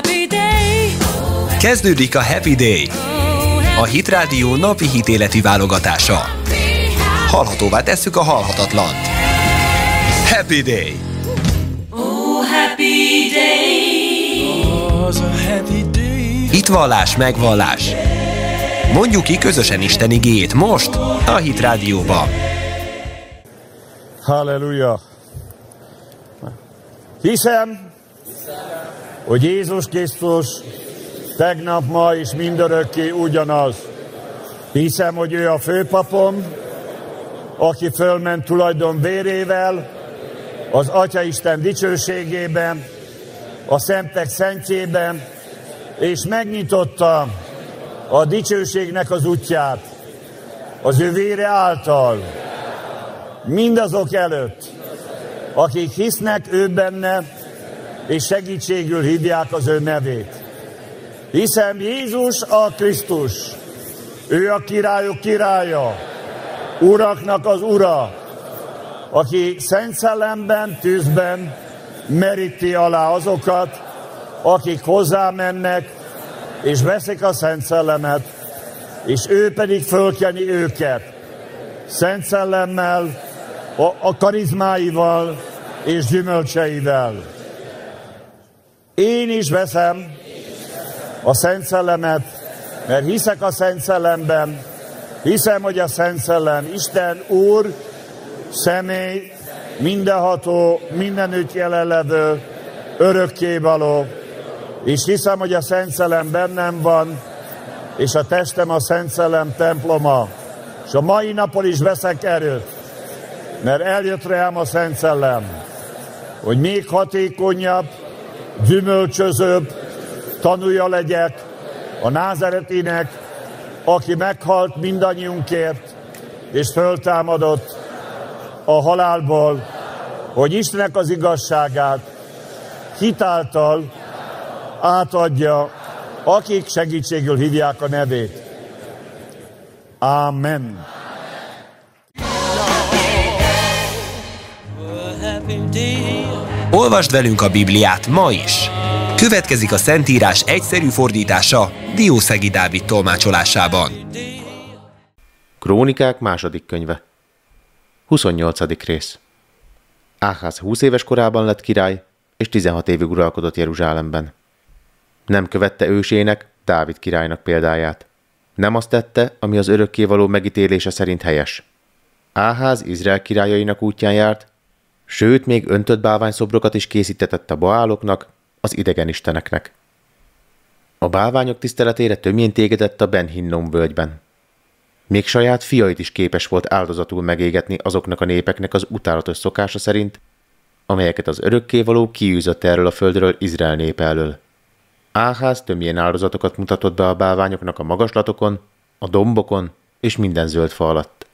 happy day. Kezdődik a Happy Day, a Hit Radio napi hitéleti válogatása. Hallhatóvá tesszük a halhatatlant. Happy Day! Oh, happy day. Itt vallás, megvallás. Mondjuk ki közösen Isten igéjét most a Hit Rádióban. Halleluja! Hiszem, hogy Jézus Krisztus tegnap, ma és mindörökké ugyanaz. Hiszem, hogy ő a főpapom, aki fölment tulajdon vérével, az Atya Isten dicsőségében, a szentek szentjében, és megnyitotta a dicsőségnek az útját az ő vére által mindazok előtt, akik hisznek ő benne, és segítségül hívják az ő nevét. Hiszem Jézus a Krisztus, ő a királyok királya, uraknak az ura, aki szent szellemben, tűzben meríti alá azokat, akik hozzá mennek, és veszik a szent szellemet, és ő pedig fölkeni őket szent szellemmel, a, a karizmáival és gyümölcseivel. Én is veszem a Szent Szellemet, mert hiszek a Szent Szellemben, hiszem, hogy a Szent Szellem Isten Úr, személy, mindenható, mindenütt jelenlevő, örökkévaló, és hiszem, hogy a Szent Szellem bennem van, és a testem a Szent Szellem temploma. És a mai napon is veszek erőt, mert eljött rám a Szent Szellem, hogy még hatékonyabb, gyümölcsözőbb tanulja legyek a názeretinek, aki meghalt mindannyiunkért, és föltámadott a halálból, hogy Istennek az igazságát hitáltal átadja, akik segítségül hívják a nevét. Amen. Olvasd velünk a Bibliát ma is! Következik a Szentírás egyszerű fordítása Diószegi Dávid tolmácsolásában. Krónikák második könyve 28. rész Áház 20 éves korában lett király, és 16 évig uralkodott Jeruzsálemben. Nem követte ősének, Dávid királynak példáját. Nem azt tette, ami az örökkévaló megítélése szerint helyes. Áház Izrael királyainak útján járt, sőt, még öntött bálványszobrokat is készítetett a baáloknak, az idegen isteneknek. A bálványok tiszteletére tömjén tégedett a Ben völgyben. Még saját fiait is képes volt áldozatul megégetni azoknak a népeknek az utálatos szokása szerint, amelyeket az örökkévaló kiűzött erről a földről Izrael népe elől. Áház tömjén áldozatokat mutatott be a bálványoknak a magaslatokon, a dombokon és minden zöld fa alatt.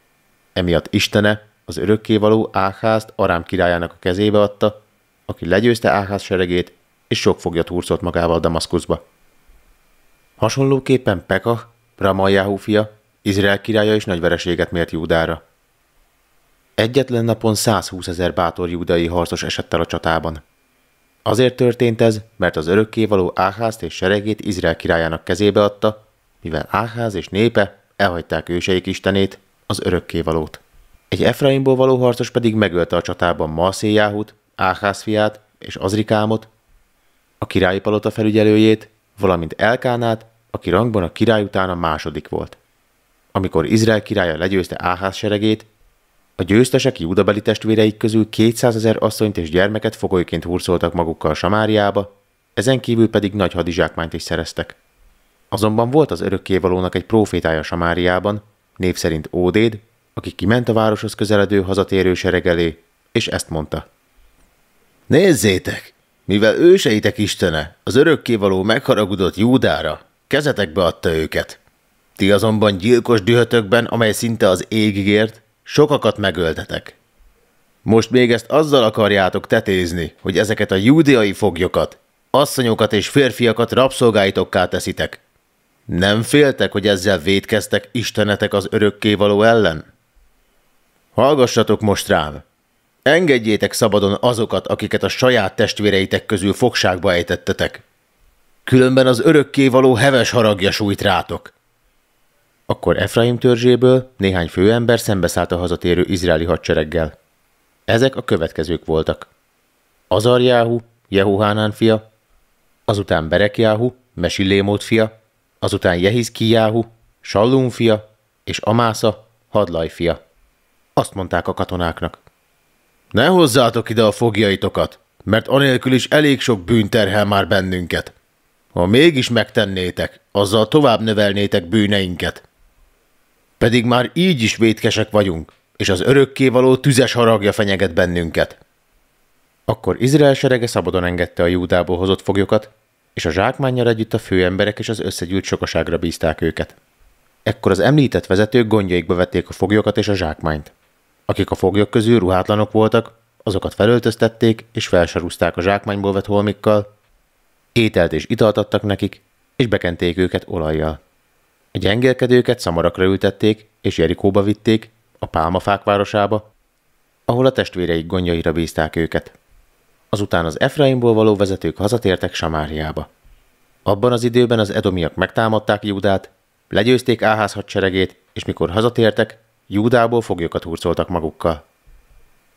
Emiatt Istene az örökkévaló Áházt Arám királyának a kezébe adta, aki legyőzte Áház seregét, és sok foglyot hurcolt magával Damaszkuszba. Hasonlóképpen Peka, Ramaljáhú fia, Izrael királya is nagy vereséget mért Júdára. Egyetlen napon 120 ezer bátor júdai harcos esett el a csatában. Azért történt ez, mert az örökkévaló Áházt és seregét Izrael királyának kezébe adta, mivel Áház és népe elhagyták őseik istenét, az örökkévalót. Egy Efraimból való harcos pedig megölte a csatában Malszéjáhut, Áház fiát és Azrikámot, a királyi palota felügyelőjét, valamint Elkánát, aki rangban a király után a második volt. Amikor Izrael királya legyőzte Áház seregét, a győztesek júdabeli testvéreik közül 200 ezer asszonyt és gyermeket fogolyként hurcoltak magukkal Samáriába, ezen kívül pedig nagy hadizsákmányt is szereztek. Azonban volt az örökkévalónak egy profétája Samáriában, név szerint Ódéd, aki kiment a városhoz közeledő hazatérő sereg elé, és ezt mondta. Nézzétek! Mivel őseitek istene, az örökkévaló megharagudott Júdára, kezetekbe adta őket. Ti azonban gyilkos dühötökben, amely szinte az égig ért, sokakat megöltetek. Most még ezt azzal akarjátok tetézni, hogy ezeket a júdeai foglyokat, asszonyokat és férfiakat rabszolgáitokká teszitek. Nem féltek, hogy ezzel védkeztek istenetek az örökkévaló ellen? Hallgassatok most rám! Engedjétek szabadon azokat, akiket a saját testvéreitek közül fogságba ejtettetek. Különben az örökké való heves haragja sújt rátok. Akkor Efraim törzséből néhány főember szembeszállt a hazatérő izraeli hadsereggel. Ezek a következők voltak. Azarjáhu, Jehohánán fia, azután Berekjáhu, Mesillémót fia, azután Jehizkijáhu, Sallum fia, és Amásza, Hadlaj fia. Azt mondták a katonáknak. Ne hozzátok ide a fogjaitokat, mert anélkül is elég sok bűn terhel már bennünket. Ha mégis megtennétek, azzal tovább növelnétek bűneinket. Pedig már így is vétkesek vagyunk, és az örökkévaló tüzes haragja fenyeget bennünket. Akkor Izrael serege szabadon engedte a Júdából hozott foglyokat, és a zsákmánnyal együtt a főemberek és az összegyűlt sokaságra bízták őket. Ekkor az említett vezetők gondjaikba vették a foglyokat és a zsákmányt. Akik a foglyok közül ruhátlanok voltak, azokat felöltöztették és felsarúzták a zsákmányból vett holmikkal, ételt és italt adtak nekik, és bekenték őket olajjal. A gyengélkedőket szamarakra ültették, és Jerikóba vitték, a pálmafák városába, ahol a testvéreik gondjaira bízták őket. Azután az Efraimból való vezetők hazatértek Samáriába. Abban az időben az edomiak megtámadták Júdát, legyőzték Áház hadseregét, és mikor hazatértek, Júdából foglyokat hurcoltak magukkal.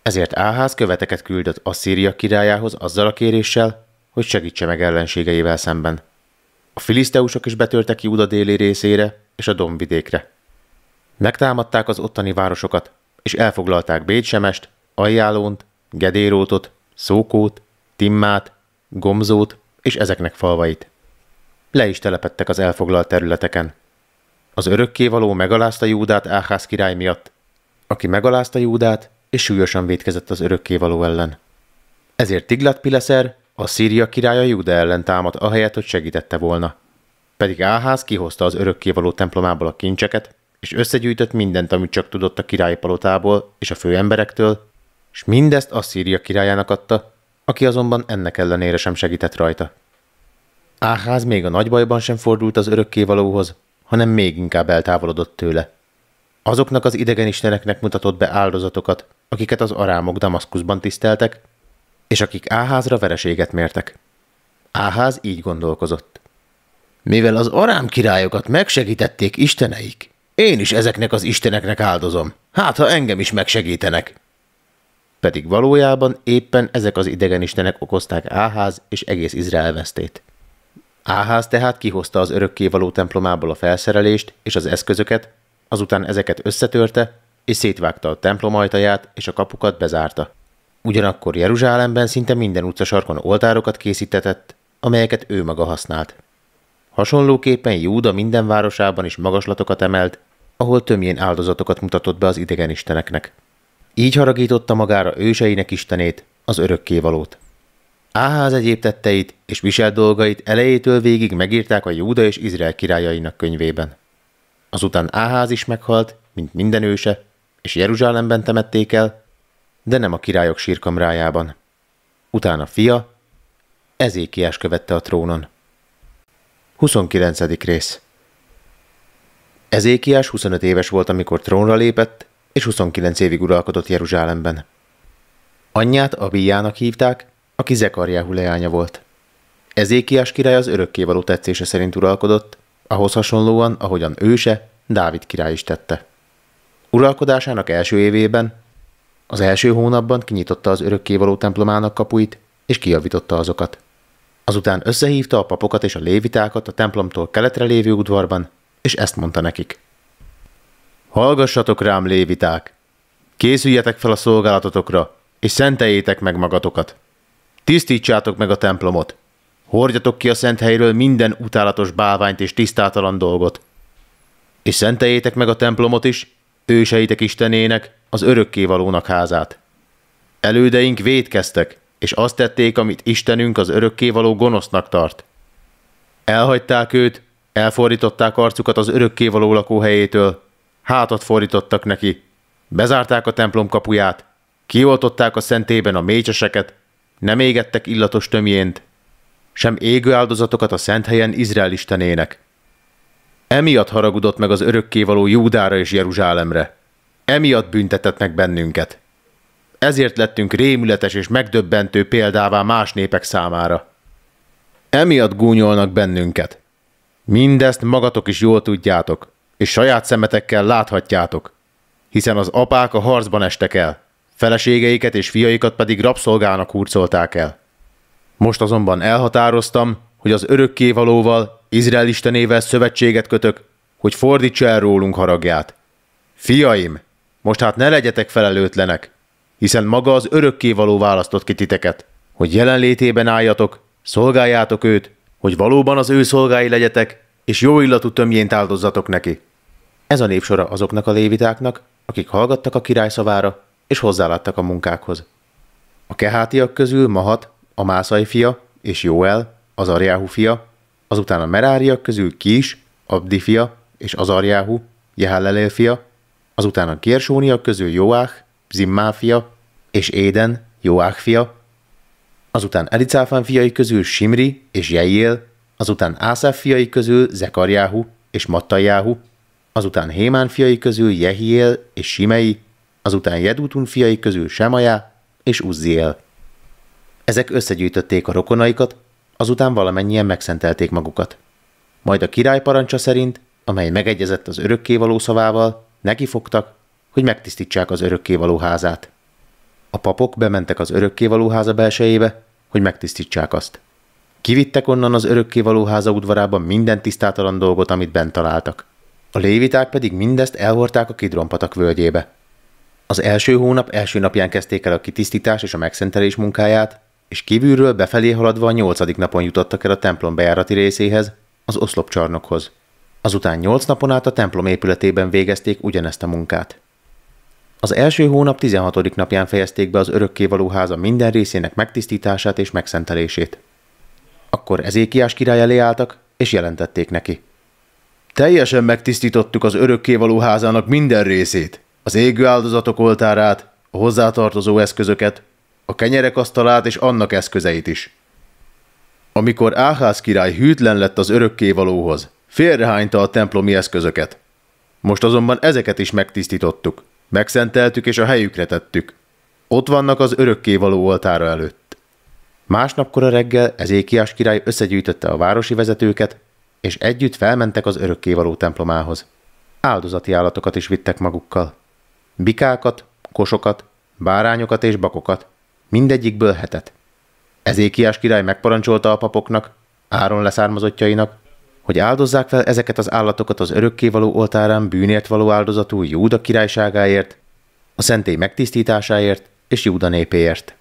Ezért Áház követeket küldött Asszíria királyához azzal a kéréssel, hogy segítse meg ellenségeivel szemben. A filiszteusok is betörtek Júda déli részére és a dombvidékre. Megtámadták az ottani városokat, és elfoglalták Bécsemest, Ajjálónt, Gedérótot, Szókót, Timmát, Gomzót és ezeknek falvait. Le is telepettek az elfoglalt területeken. Az örökkévaló megalázta Júdát Áhász király miatt, aki megalázta Júdát, és súlyosan védkezett az örökkévaló ellen. Ezért Tiglat-Pileser, a Szíria királya Júda ellen támad ahelyett, hogy segítette volna. Pedig Áház kihozta az örökkévaló templomából a kincseket, és összegyűjtött mindent, amit csak tudott a királyi palotából és a főemberektől, és mindezt a Szíria királyának adta, aki azonban ennek ellenére sem segített rajta. Áház még a nagybajban sem fordult az örökkévalóhoz, hanem még inkább eltávolodott tőle. Azoknak az ideganisteneknek mutatott be áldozatokat, akiket az arámok Damaszkuszban tiszteltek, és akik Áházra vereséget mértek. Áház így gondolkozott. Mivel az arám királyokat megsegítették isteneik, én is ezeknek az isteneknek áldozom. Hát, ha engem is megsegítenek. Pedig valójában éppen ezek az idegenistenek okozták Áház és egész Izrael vesztét. Áház tehát kihozta az örökkévaló templomából a felszerelést és az eszközöket, azután ezeket összetörte, és szétvágta a templom ajtaját, és a kapukat bezárta. Ugyanakkor Jeruzsálemben szinte minden utcasarkon oltárokat készítetett, amelyeket ő maga használt. Hasonlóképpen Júda minden városában is magaslatokat emelt, ahol tömjén áldozatokat mutatott be az idegenisteneknek. Így haragította magára őseinek istenét, az örökkévalót. Áház egyéb tetteit és viselt dolgait elejétől végig megírták a Júda és Izrael királyainak könyvében. Azután Áház is meghalt, mint minden őse, és Jeruzsálemben temették el, de nem a királyok sírkamrájában. Utána fia, Ezékiás követte a trónon. 29. rész Ezékiás 25 éves volt, amikor trónra lépett, és 29 évig uralkodott Jeruzsálemben. Anyját Abijának hívták, aki Zekarjáhu leánya volt. Ezékiás király az örökkévaló tetszése szerint uralkodott, ahhoz hasonlóan, ahogyan őse, Dávid király is tette. Uralkodásának első évében, az első hónapban kinyitotta az örökkévaló templomának kapuit, és kijavította azokat. Azután összehívta a papokat és a lévitákat a templomtól keletre lévő udvarban, és ezt mondta nekik. Hallgassatok rám, léviták! Készüljetek fel a szolgálatotokra, és szenteljétek meg magatokat. Tisztítsátok meg a templomot. Hordjatok ki a szent helyről minden utálatos bálványt és tisztátalan dolgot. És szenteljétek meg a templomot is, őseitek istenének, az örökkévalónak házát. Elődeink védkeztek, és azt tették, amit Istenünk az örökkévaló gonosznak tart. Elhagyták őt, elfordították arcukat az örökkévaló lakóhelyétől, hátat fordítottak neki, bezárták a templom kapuját, kioltották a szentében a mécseseket, nem égettek illatos tömjént, sem égő áldozatokat a szent helyen Izrael istenének. Emiatt haragudott meg az örökkévaló Júdára és Jeruzsálemre. Emiatt büntetett meg bennünket. Ezért lettünk rémületes és megdöbbentő példává más népek számára. Emiatt gúnyolnak bennünket. Mindezt magatok is jól tudjátok, és saját szemetekkel láthatjátok, hiszen az apák a harcban estek el, feleségeiket és fiaikat pedig rabszolgának hurcolták el. Most azonban elhatároztam, hogy az örökkévalóval, Izrael istenével szövetséget kötök, hogy fordítsa el rólunk haragját. Fiaim, most hát ne legyetek felelőtlenek, hiszen maga az örökkévaló választott ki titeket, hogy jelenlétében álljatok, szolgáljátok őt, hogy valóban az ő szolgái legyetek, és jó illatú tömjént áldozzatok neki. Ez a népsora azoknak a lévitáknak, akik hallgattak a király szavára, és hozzáláttak a munkákhoz. A kehátiak közül Mahat, a Mászai fia, és Jóel, az Arjáhu fia, azután a Meráriak közül Kis, Abdi fia, és Azarjáhu, Jehellelel fia, azután a Gersóniak közül Joách, Zimmá fia, és Éden, Joách fia, azután Elicáfán fiai közül Simri és Jeiel, azután Ászáf fiai közül Zekarjáhu és Mattajáhu, azután Hémán fiai közül Jehiel és Simei, azután Jedutun fiai közül Semajá és Uzziel. Ezek összegyűjtötték a rokonaikat, azután valamennyien megszentelték magukat. Majd a király parancsa szerint, amely megegyezett az örökkévaló szavával, nekifogtak, hogy megtisztítsák az örökkévaló házát. A papok bementek az örökkévaló háza belsejébe, hogy megtisztítsák azt. Kivittek onnan az örökkévaló háza udvarában minden tisztátalan dolgot, amit bent találtak. A léviták pedig mindezt elhordták a kidrompatak völgyébe. Az első hónap első napján kezdték el a kitisztítás és a megszentelés munkáját, és kívülről befelé haladva a nyolcadik napon jutottak el a templom bejárati részéhez, az oszlopcsarnokhoz. Azután nyolc napon át a templom épületében végezték ugyanezt a munkát. Az első hónap 16. napján fejezték be az örökkévaló háza minden részének megtisztítását és megszentelését. Akkor Ezékiás király elé álltak, és jelentették neki. Teljesen megtisztítottuk az örökkévaló házának minden részét, az égő áldozatok oltárát, a hozzátartozó eszközöket, a kenyerek asztalát és annak eszközeit is. Amikor Áhász király hűtlen lett az örökkévalóhoz, félrehányta a templomi eszközöket. Most azonban ezeket is megtisztítottuk, megszenteltük és a helyükre tettük. Ott vannak az örökkévaló oltára előtt. Másnapkor a reggel Ezékiás király összegyűjtötte a városi vezetőket, és együtt felmentek az örökkévaló templomához. Áldozati állatokat is vittek magukkal. Bikákat, kosokat, bárányokat és bakokat, mindegyikből hetet. Ezékiás király megparancsolta a papoknak, Áron leszármazottjainak, hogy áldozzák fel ezeket az állatokat az örökkévaló oltárán bűnért való áldozatú Júda királyságáért, a szentély megtisztításáért és Júda népéért.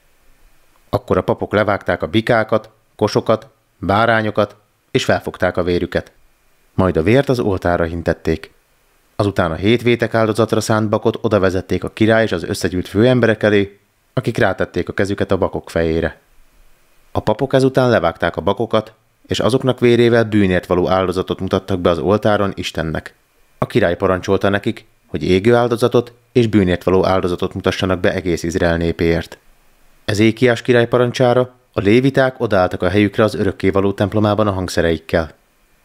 Akkor a papok levágták a bikákat, kosokat, bárányokat, és felfogták a vérüket. Majd a vért az oltára hintették. Azután a hétvétek áldozatra szánt bakot oda vezették a király és az összegyűlt főemberek elé, akik rátették a kezüket a bakok fejére. A papok ezután levágták a bakokat, és azoknak vérével bűnért való áldozatot mutattak be az oltáron Istennek. A király parancsolta nekik, hogy égő áldozatot és bűnért való áldozatot mutassanak be egész Izrael népéért. Ezékiás király parancsára a léviták odaálltak a helyükre az örökkévaló templomában a hangszereikkel.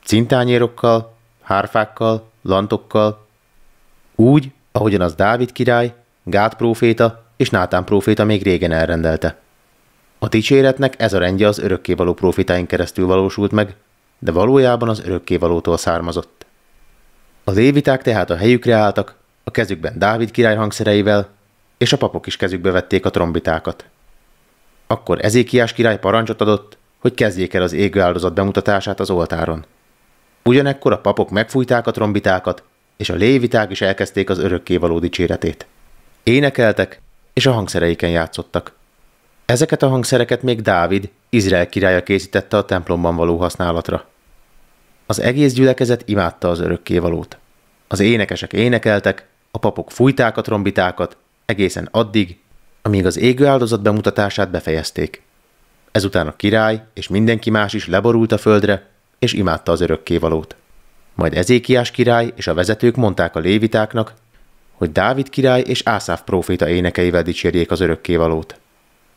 Cintányérokkal, hárfákkal, lantokkal, úgy, ahogyan az Dávid király, Gát próféta és Nátán próféta még régen elrendelte. A dicséretnek ez a rendje az örökkévaló profitáink keresztül valósult meg, de valójában az örökkévalótól származott. A léviták tehát a helyükre álltak, a kezükben Dávid király hangszereivel, és a papok is kezükbe vették a trombitákat. Akkor Ezékiás király parancsot adott, hogy kezdjék el az égő áldozat bemutatását az oltáron. Ugyanekkor a papok megfújták a trombitákat, és a léviták is elkezdték az örökkévaló dicséretét. Énekeltek, és a hangszereiken játszottak. Ezeket a hangszereket még Dávid, Izrael királya készítette a templomban való használatra. Az egész gyülekezet imádta az örökkévalót. Az énekesek énekeltek, a papok fújták a trombitákat, egészen addig, amíg az égő áldozat bemutatását befejezték. Ezután a király és mindenki más is leborult a földre, és imádta az örökkévalót. Majd Ezékiás király és a vezetők mondták a lévitáknak, hogy Dávid király és Ászáf próféta énekeivel dicsérjék az örökkévalót.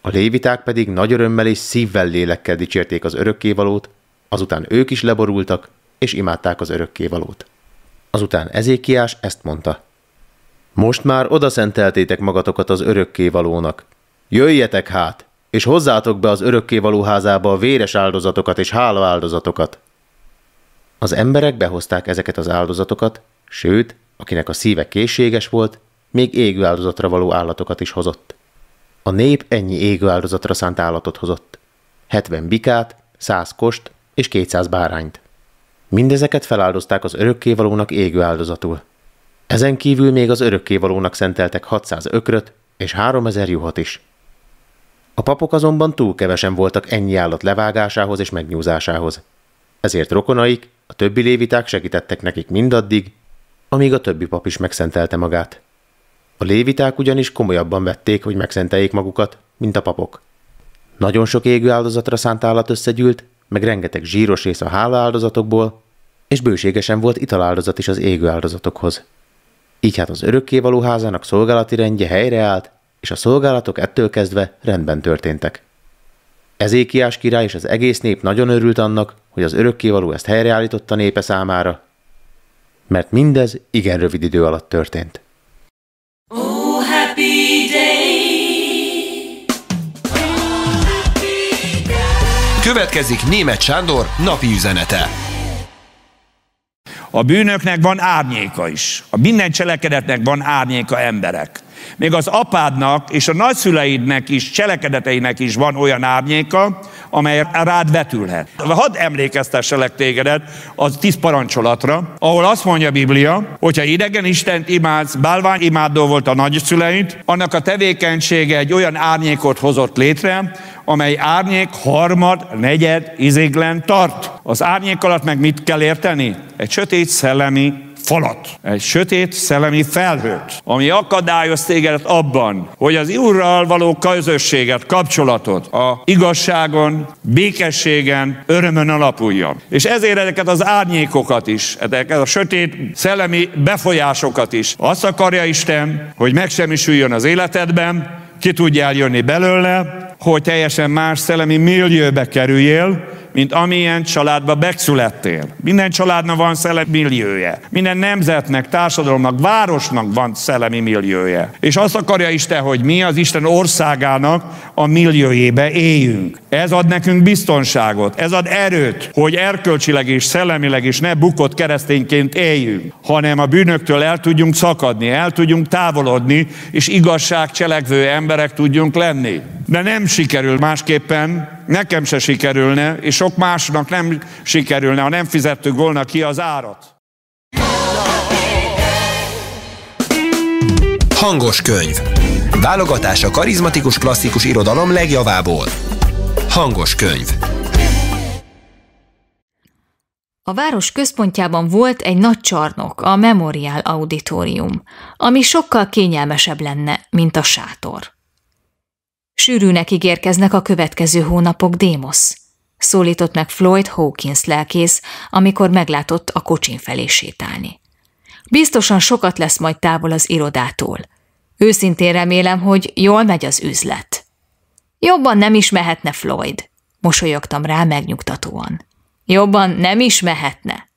A léviták pedig nagy örömmel és szívvel lélekkel dicsérték az örökkévalót, azután ők is leborultak, és imádták az örökkévalót. Azután Ezékiás ezt mondta. Most már oda szenteltétek magatokat az örökkévalónak. Jöjjetek hát, és hozzátok be az örökkévaló házába a véres áldozatokat és hála áldozatokat. Az emberek behozták ezeket az áldozatokat, sőt, akinek a szíve készséges volt, még égő áldozatra való állatokat is hozott. A nép ennyi égő áldozatra szánt állatot hozott. 70 bikát, 100 kost és 200 bárányt. Mindezeket feláldozták az örökkévalónak égő áldozatul. Ezen kívül még az örökkévalónak szenteltek 600 ökröt és 3000 juhot is. A papok azonban túl kevesen voltak ennyi állat levágásához és megnyúzásához. Ezért rokonaik, a többi léviták segítettek nekik mindaddig, amíg a többi pap is megszentelte magát. A léviták ugyanis komolyabban vették, hogy megszenteljék magukat, mint a papok. Nagyon sok égő áldozatra szánt állat összegyűlt, meg rengeteg zsíros rész a hála áldozatokból, és bőségesen volt italáldozat is az égő áldozatokhoz. Így hát az örökkévaló házának szolgálati rendje helyreállt, és a szolgálatok ettől kezdve rendben történtek. Ezékiás király és az egész nép nagyon örült annak, hogy az örökkévaló ezt helyreállította népe számára, mert mindez igen rövid idő alatt történt. Oh, happy day. Következik német Sándor napi üzenete. A bűnöknek van árnyéka is. A minden cselekedetnek van árnyéka emberek. Még az apádnak és a nagyszüleidnek is, cselekedeteinek is van olyan árnyéka, amely rád vetülhet. Hadd emlékeztesselek tégedet az tíz parancsolatra, ahol azt mondja a Biblia, hogyha idegen Istent imádsz, bálvány imádó volt a nagyszüleid, annak a tevékenysége egy olyan árnyékot hozott létre, amely árnyék harmad, negyed izéglen tart. Az árnyék alatt meg mit kell érteni? Egy sötét szellemi falat, egy sötét szellemi felhőt, ami akadályoz téged abban, hogy az Úrral való közösséget, kapcsolatot a igazságon, békességen, örömön alapuljon. És ezért ezeket az árnyékokat is, ezeket a sötét szellemi befolyásokat is azt akarja Isten, hogy megsemmisüljön az életedben, ki tudjál jönni belőle, hogy teljesen más szellemi millióbe kerüljél, mint amilyen családba megszülettél. Minden családnak van szellemi milliója. Minden nemzetnek, társadalomnak, városnak van szellemi milliója. És azt akarja Isten, hogy mi az Isten országának a milliójébe éljünk. Ez ad nekünk biztonságot, ez ad erőt, hogy erkölcsileg és szellemileg is ne bukott keresztényként éljünk, hanem a bűnöktől el tudjunk szakadni, el tudjunk távolodni, és igazság cselekvő emberek tudjunk lenni. De nem sikerül másképpen, nekem se sikerülne, és sok másnak nem sikerülne, ha nem fizettük volna ki az árat. Hangos könyv. Válogatás a karizmatikus klasszikus irodalom legjavából. Hangos könyv. A város központjában volt egy nagy csarnok, a Memorial Auditorium, ami sokkal kényelmesebb lenne, mint a sátor. Sűrűnek ígérkeznek a következő hónapok, Démosz, szólított meg Floyd Hawkins lelkész, amikor meglátott a kocsin felé sétálni. Biztosan sokat lesz majd távol az irodától. Őszintén remélem, hogy jól megy az üzlet. Jobban nem is mehetne Floyd, mosolyogtam rá megnyugtatóan. Jobban nem is mehetne.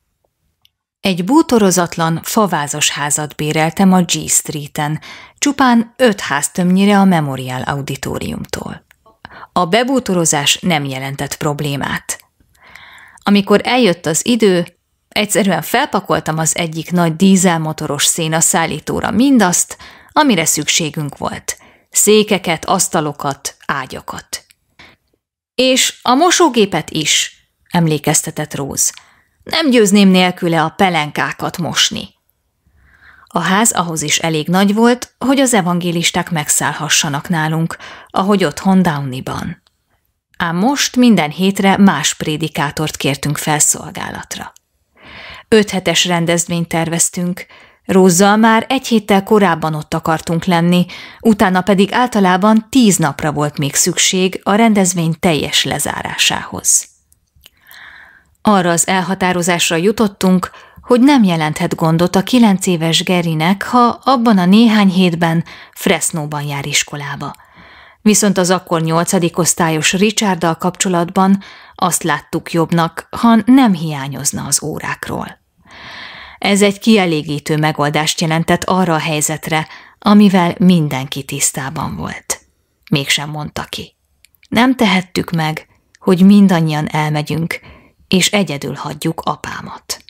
Egy bútorozatlan, favázas házat béreltem a G Streeten, csupán öt háztömnyire a Memorial Auditoriumtól. A bebútorozás nem jelentett problémát. Amikor eljött az idő, egyszerűen felpakoltam az egyik nagy dízelmotoros széna szállítóra mindazt, amire szükségünk volt. Székeket, asztalokat, ágyakat. És a mosógépet is, emlékeztetett Róz. Nem győzném nélküle a pelenkákat mosni. A ház ahhoz is elég nagy volt, hogy az evangélisták megszállhassanak nálunk, ahogy otthon Downey-ban. Ám most minden hétre más prédikátort kértünk felszolgálatra. Öt hetes rendezvényt terveztünk, Rózzal már egy héttel korábban ott akartunk lenni, utána pedig általában tíz napra volt még szükség a rendezvény teljes lezárásához. Arra az elhatározásra jutottunk, hogy nem jelenthet gondot a kilenc éves Gerinek, ha abban a néhány hétben Fresnóban jár iskolába. Viszont az akkor nyolcadik osztályos Richarddal kapcsolatban azt láttuk jobbnak, ha nem hiányozna az órákról. Ez egy kielégítő megoldást jelentett arra a helyzetre, amivel mindenki tisztában volt. Mégsem mondta ki. Nem tehettük meg, hogy mindannyian elmegyünk, és egyedül hagyjuk apámat.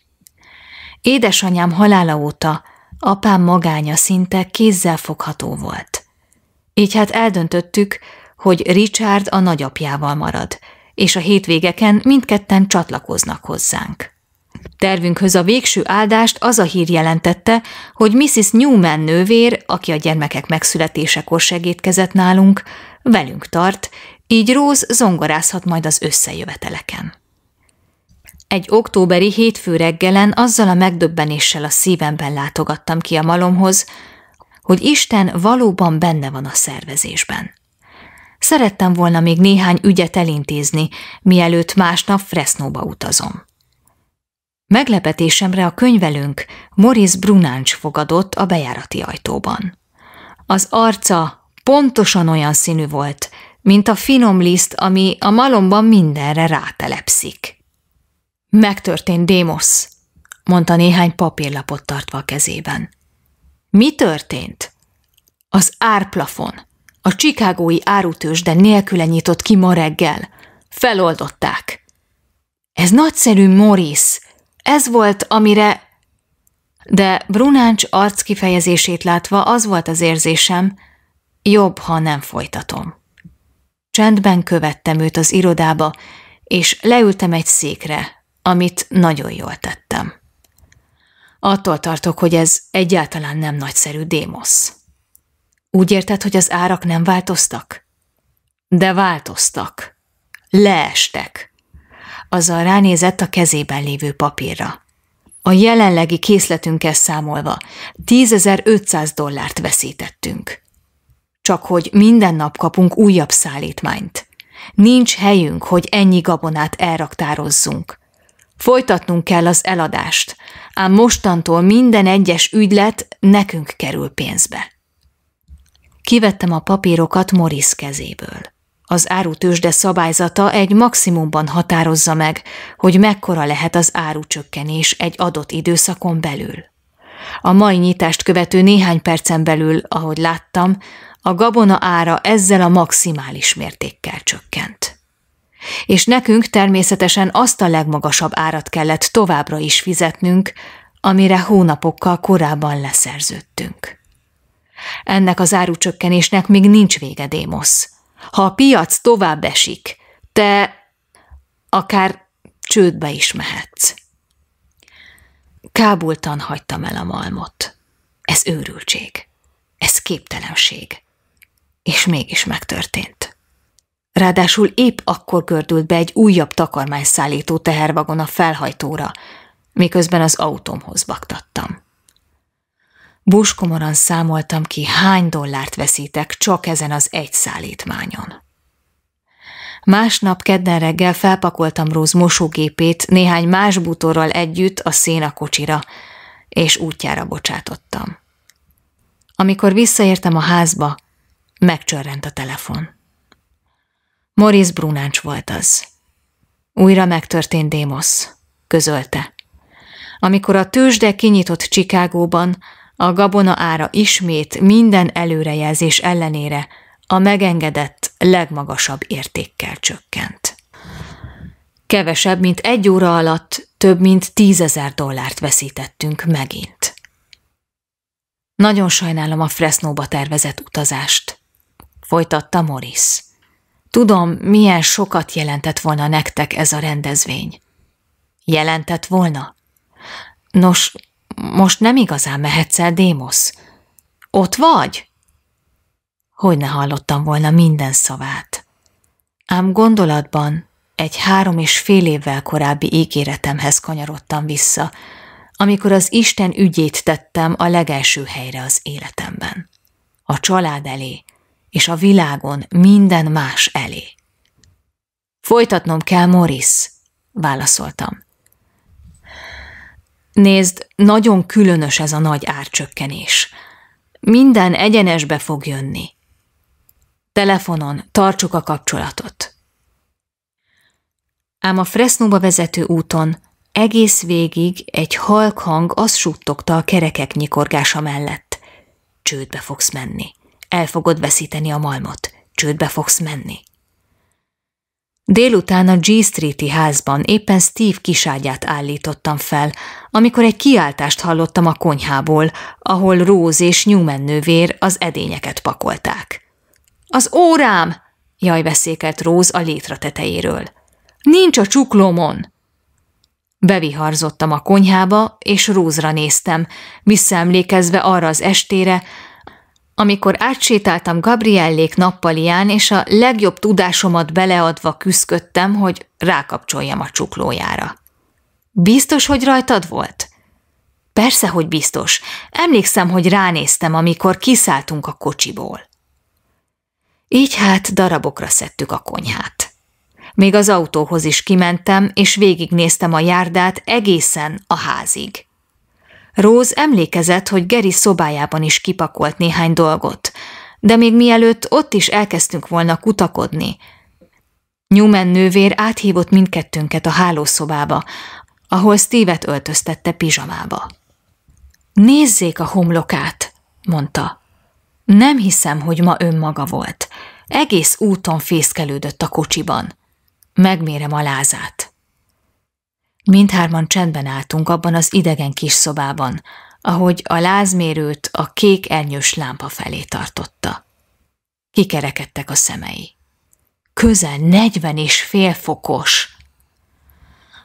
Édesanyám halála óta apám magánya szinte kézzel fogható volt. Így hát eldöntöttük, hogy Richard a nagyapjával marad, és a hétvégeken mindketten csatlakoznak hozzánk. Tervünkhöz a végső áldást az a hír jelentette, hogy Mrs. Newman nővér, aki a gyermekek megszületésekor segítkezett nálunk, velünk tart, így Rose zongorázhat majd az összejöveteleken. Egy októberi hétfő reggelen azzal a megdöbbenéssel a szívemben látogattam ki a malomhoz, hogy Isten valóban benne van a szervezésben. Szerettem volna még néhány ügyet elintézni, mielőtt másnap Fresnóba utazom. Meglepetésemre a könyvelőnk Morris Brunáncs fogadott a bejárati ajtóban. Az arca pontosan olyan színű volt, mint a finom liszt, ami a malomban mindenre rátelepszik. Megtörtént Démosz, mondta néhány papírlapot tartva a kezében. Mi történt? Az árplafon. A csikágói árutősde nélküle nyitott ki ma reggel. Feloldották. Ez nagyszerű, Morris. Ez volt, amire... De Brunáncs arc kifejezését látva az volt az érzésem, jobb, ha nem folytatom. Csendben követtem őt az irodába, és leültem egy székre, amit nagyon jól tettem. Attól tartok, hogy ez egyáltalán nem nagyszerű démosz. Úgy érted, hogy az árak nem változtak? De változtak. Leestek. Azzal ránézett a kezében lévő papírra. A jelenlegi készletünkkel számolva 10.500 dollárt veszítettünk. Csak hogy minden nap kapunk újabb szállítmányt. Nincs helyünk, hogy ennyi gabonát elraktározzunk. Folytatnunk kell az eladást, ám mostantól minden egyes ügylet nekünk kerül pénzbe. Kivettem a papírokat Morris kezéből. Az árutősde szabályzata egy maximumban határozza meg, hogy mekkora lehet az árucsökkenés egy adott időszakon belül. A mai nyitást követő néhány percen belül, ahogy láttam, a gabona ára ezzel a maximális mértékkel csökkent. És nekünk természetesen azt a legmagasabb árat kellett továbbra is fizetnünk, amire hónapokkal korábban leszerződtünk. Ennek az árucsökkenésnek még nincs vége, Démosz. Ha a piac tovább esik, te akár csődbe is mehetsz. Kábultan hagytam el a malmot. Ez őrültség. Ez képtelenség. És mégis megtörtént. Ráadásul épp akkor gördült be egy újabb takarmányszállító tehervagon a felhajtóra, miközben az autómhoz baktattam. Buskomoran számoltam ki, hány dollárt veszítek csak ezen az egy szállítmányon. Másnap kedden reggel felpakoltam Róz mosógépét néhány más bútorral együtt a szénakocsira, és útjára bocsátottam. Amikor visszaértem a házba, megcsörrent a telefon. Morris Brunáncs volt az. Újra megtörtént Démosz, közölte. Amikor a tőzsde kinyitott Csikágóban, a gabona ára ismét minden előrejelzés ellenére a megengedett legmagasabb értékkel csökkent. Kevesebb, mint egy óra alatt több mint tízezer dollárt veszítettünk megint. Nagyon sajnálom a Fresnóba tervezett utazást, folytatta Morris. Tudom, milyen sokat jelentett volna nektek ez a rendezvény. Jelentett volna? Nos, most nem igazán mehetsz el, Démosz. Ott vagy? Hogy ne hallottam volna minden szavát. Ám gondolatban egy három és fél évvel korábbi ígéretemhez kanyarodtam vissza, amikor az Isten ügyét tettem a legelső helyre az életemben. A család elé, és a világon minden más elé. Folytatnom kell, Morris, válaszoltam. Nézd, nagyon különös ez a nagy árcsökkenés. Minden egyenesbe fog jönni. Telefonon tartsuk a kapcsolatot. Ám a Fresnóba vezető úton egész végig egy halk hang azt suttogta a kerekek nyikorgása mellett. Csődbe fogsz menni. El fogod veszíteni a malmot. Csődbe fogsz menni. Délután a G Street-i házban éppen Steve kiságyát állítottam fel, amikor egy kiáltást hallottam a konyhából, ahol Rose és Newman nővér az edényeket pakolták. Az órám! jaj veszékelt Rose a létra tetejéről. Nincs a csuklómon! Beviharzottam a konyhába, és Rózra néztem, visszaemlékezve arra az estére, amikor átsétáltam Gabriellék nappalián, és a legjobb tudásomat beleadva küszködtem, hogy rákapcsoljam a csuklójára. Biztos, hogy rajtad volt? Persze, hogy biztos. Emlékszem, hogy ránéztem, amikor kiszálltunk a kocsiból. Így hát darabokra szedtük a konyhát. Még az autóhoz is kimentem, és végignéztem a járdát egészen a házig. Rose emlékezett, hogy Geri szobájában is kipakolt néhány dolgot, de még mielőtt ott is elkezdtünk volna kutakodni, Newman nővér áthívott mindkettőnket a hálószobába, ahol Steve-et öltöztette pizsamába. Nézzék a homlokát, mondta. Nem hiszem, hogy ma önmaga volt. Egész úton fészkelődött a kocsiban. Megmérem a lázát. Mindhárman csendben álltunk abban az idegen kis szobában, ahogy a lázmérőt a kék ernyős lámpa felé tartotta. Kikerekedtek a szemei. Közel negyven és fél fokos.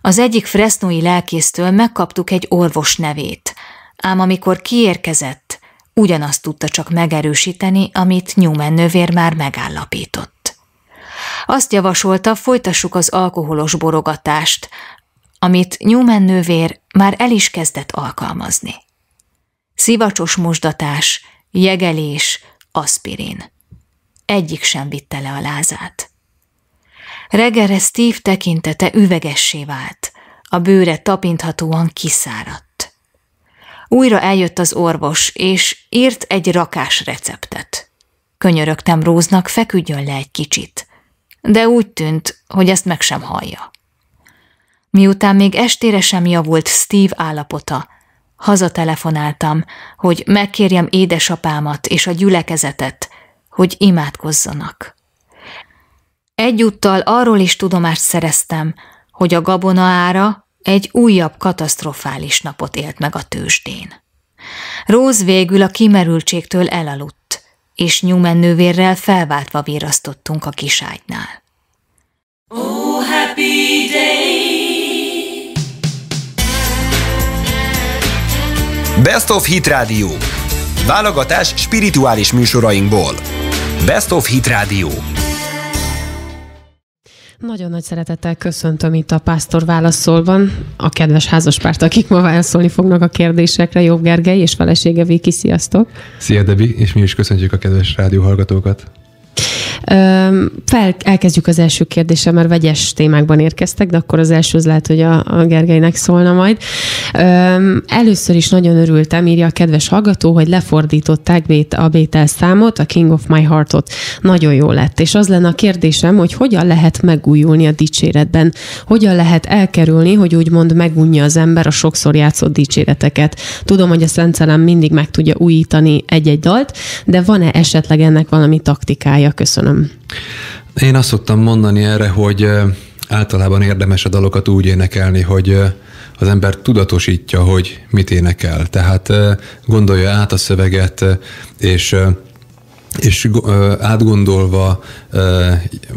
Az egyik fresznói lelkésztől megkaptuk egy orvos nevét, ám amikor kiérkezett, ugyanazt tudta csak megerősíteni, amit Newman nővér már megállapított. Azt javasolta, folytassuk az alkoholos borogatást, amit Newman nővér már el is kezdett alkalmazni. Szivacsos mosdatás, jegelés, aspirin. Egyik sem vitte le a lázát. Reggelre Steve tekintete üvegessé vált, a bőre tapinthatóan kiszáradt. Újra eljött az orvos, és írt egy rakás receptet. Könyörögtem Róznak, feküdjön le egy kicsit, de úgy tűnt, hogy ezt meg sem hallja. Miután még estére sem javult Steve állapota, hazatelefonáltam, hogy megkérjem édesapámat és a gyülekezetet, hogy imádkozzanak. Egyúttal arról is tudomást szereztem, hogy a gabona ára egy újabb katasztrofális napot élt meg a tőzsdén. Róz végül a kimerültségtől elaludt, és Newman felváltva virasztottunk a kiságynál. Oh, happy day! Best of Hit Radio. Válogatás spirituális műsorainkból. Best of Hit Radio. Nagyon nagy szeretettel köszöntöm itt a Pásztor Válaszolban a kedves házaspárt, akik ma válaszolni fognak a kérdésekre. Jobb Gergely és felesége Viki, sziasztok! Szia Debi, és mi is köszöntjük a kedves rádióhallgatókat! Fel, elkezdjük az első kérdéssel, mert vegyes témákban érkeztek, de akkor az első az lehet, hogy a, a Gergelynek szólna majd. Először is nagyon örültem, írja a kedves hallgató, hogy lefordították a Bétel számot, a King of My Heartot. Nagyon jó lett. És az lenne a kérdésem, hogy hogyan lehet megújulni a dicséretben? Hogyan lehet elkerülni, hogy úgymond megunja az ember a sokszor játszott dicséreteket? Tudom, hogy a Szent Szellem mindig meg tudja újítani egy-egy dalt, de van-e esetleg ennek valami taktikája? Köszönöm. Köszönöm. Én azt szoktam mondani erre, hogy általában érdemes a dalokat úgy énekelni, hogy az ember tudatosítja, hogy mit énekel. Tehát gondolja át a szöveget, és és átgondolva,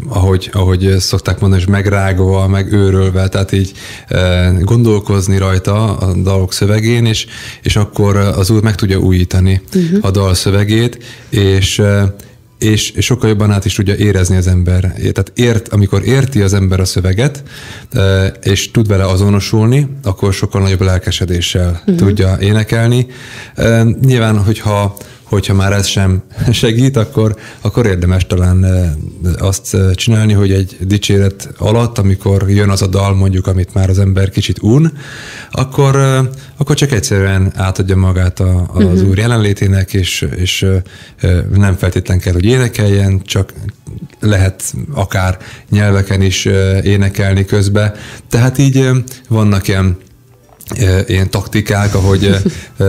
ahogy, ahogy szokták mondani, és megrágva, meg őrölve, tehát így gondolkozni rajta a dalok szövegén, és, és akkor az úr meg tudja újítani uh-huh. a dal szövegét, és és sokkal jobban át is tudja érezni az ember. Tehát ért, amikor érti az ember a szöveget, és tud vele azonosulni, akkor sokkal nagyobb lelkesedéssel uh-huh. tudja énekelni. Nyilván, hogyha hogyha már ez sem segít, akkor, akkor érdemes talán azt csinálni, hogy egy dicséret alatt, amikor jön az a dal mondjuk, amit már az ember kicsit un, akkor, akkor csak egyszerűen átadja magát a, az uh-huh. úr jelenlétének, és, és nem feltétlen kell, hogy énekeljen, csak lehet akár nyelveken is énekelni közbe. Tehát így vannak ilyen ilyen taktikák, ahogy a,